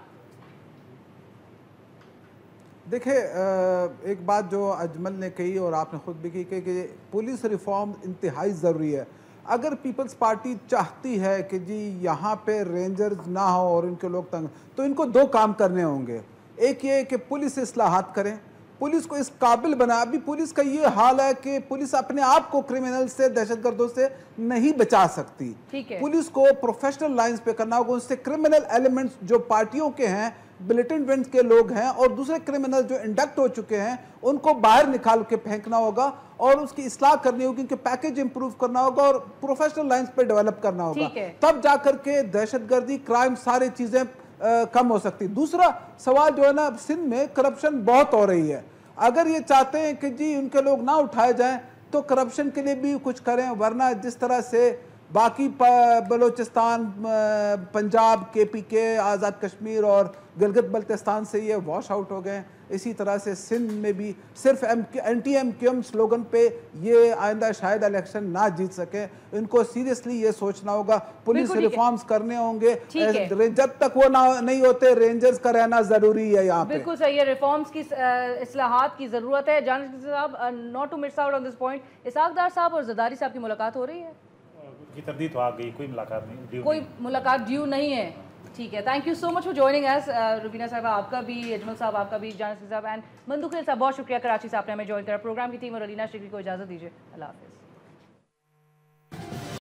دیکھیں ایک بات جو اجمل نے کہی اور آپ نے خود بھی کہی کہ پولیس ریفارم انتہائی ضروری ہے۔ اگر پیپلز پارٹی چاہتی ہے کہ جی یہاں پہ رینجرز نہ ہو اور ان کے لوگ تنگ، تو ان کو دو کام کرنے ہوں گے۔ ایک یہ کہ پولیس اصلاحات کریں پولیس کو اس قابل بنا۔ ابھی پولیس کا یہ حال ہے کہ پولیس اپنے آپ کو کرمنل سے دہشت گردوں سے نہیں بچا سکتی۔ پولیس کو پروفیشنل لائنز پہ کرنا ہوگا۔ اس سے کرمنل ایلیمنٹس جو پارٹیوں کے ہیں بلیٹن ونڈ کے لوگ ہیں اور دوسرے کرمنل جو انڈکٹ ہو چکے ہیں ان کو باہر نکال کے پھینکنا ہوگا اور اس کی اصلاح کرنی ہوگی کہ پیکیج امپروو کرنا ہوگا اور پروفیشنل لائنز پہ ڈیولپ کرنا ہوگا۔ تب جا کر کے دہشت گردی کرائم سارے چیزیں کم ہو سکتی۔ دوسرا سوال جو ہے نا سندھ میں کرپشن بہت ہو رہی ہے۔ اگر یہ چاہتے ہیں کہ جی ان کے لوگ نہ اٹھائے جائیں تو کرپشن کے لیے بھی کچھ کریں، ورنہ جس طرح سے باقی بلوچستان پنجاب کے پی کے آزاد کشمیر اور گلگت بلتستان سے یہ واش آؤٹ ہو گئے اسی طرح سے سندھ میں بھی صرف anti M Q M slogan پہ یہ آئندہ شاید الیکشن نہ جیت سکے۔ ان کو سیریسلی یہ سوچنا ہوگا۔ پولیس ریفارمز کرنے ہوں گے۔ جب تک وہ نہیں ہوتے رینجرز کا رہنا ضروری ہے یہاں پہ۔ بالکل صحیح ہے۔ ریفارمز کی اصلاحات کی ضرورت ہے۔ جانس صاحب not to miss out on this point Ishaq Dar صاحب اور زداری صاحب کی ملاقات ہو رہی ہے۔ کی تردید آ گئی کوئی ملاقات نہیں کوئی ملاقات ڈیو نہیں ہے۔ ٹھیک ہے thank you so much for joining us Rubina صاحب آپ کا بھی اجمل صاحب آپ کا بھی جانسی صاحب اینڈ مندو خیل صاحب بہت شکریہ کراچی سے آپ نے ہمیں جوائن کرا پروگرام کی ٹیم اور علینا شکری کو اجازت دیجیے۔ اللہ حافظ۔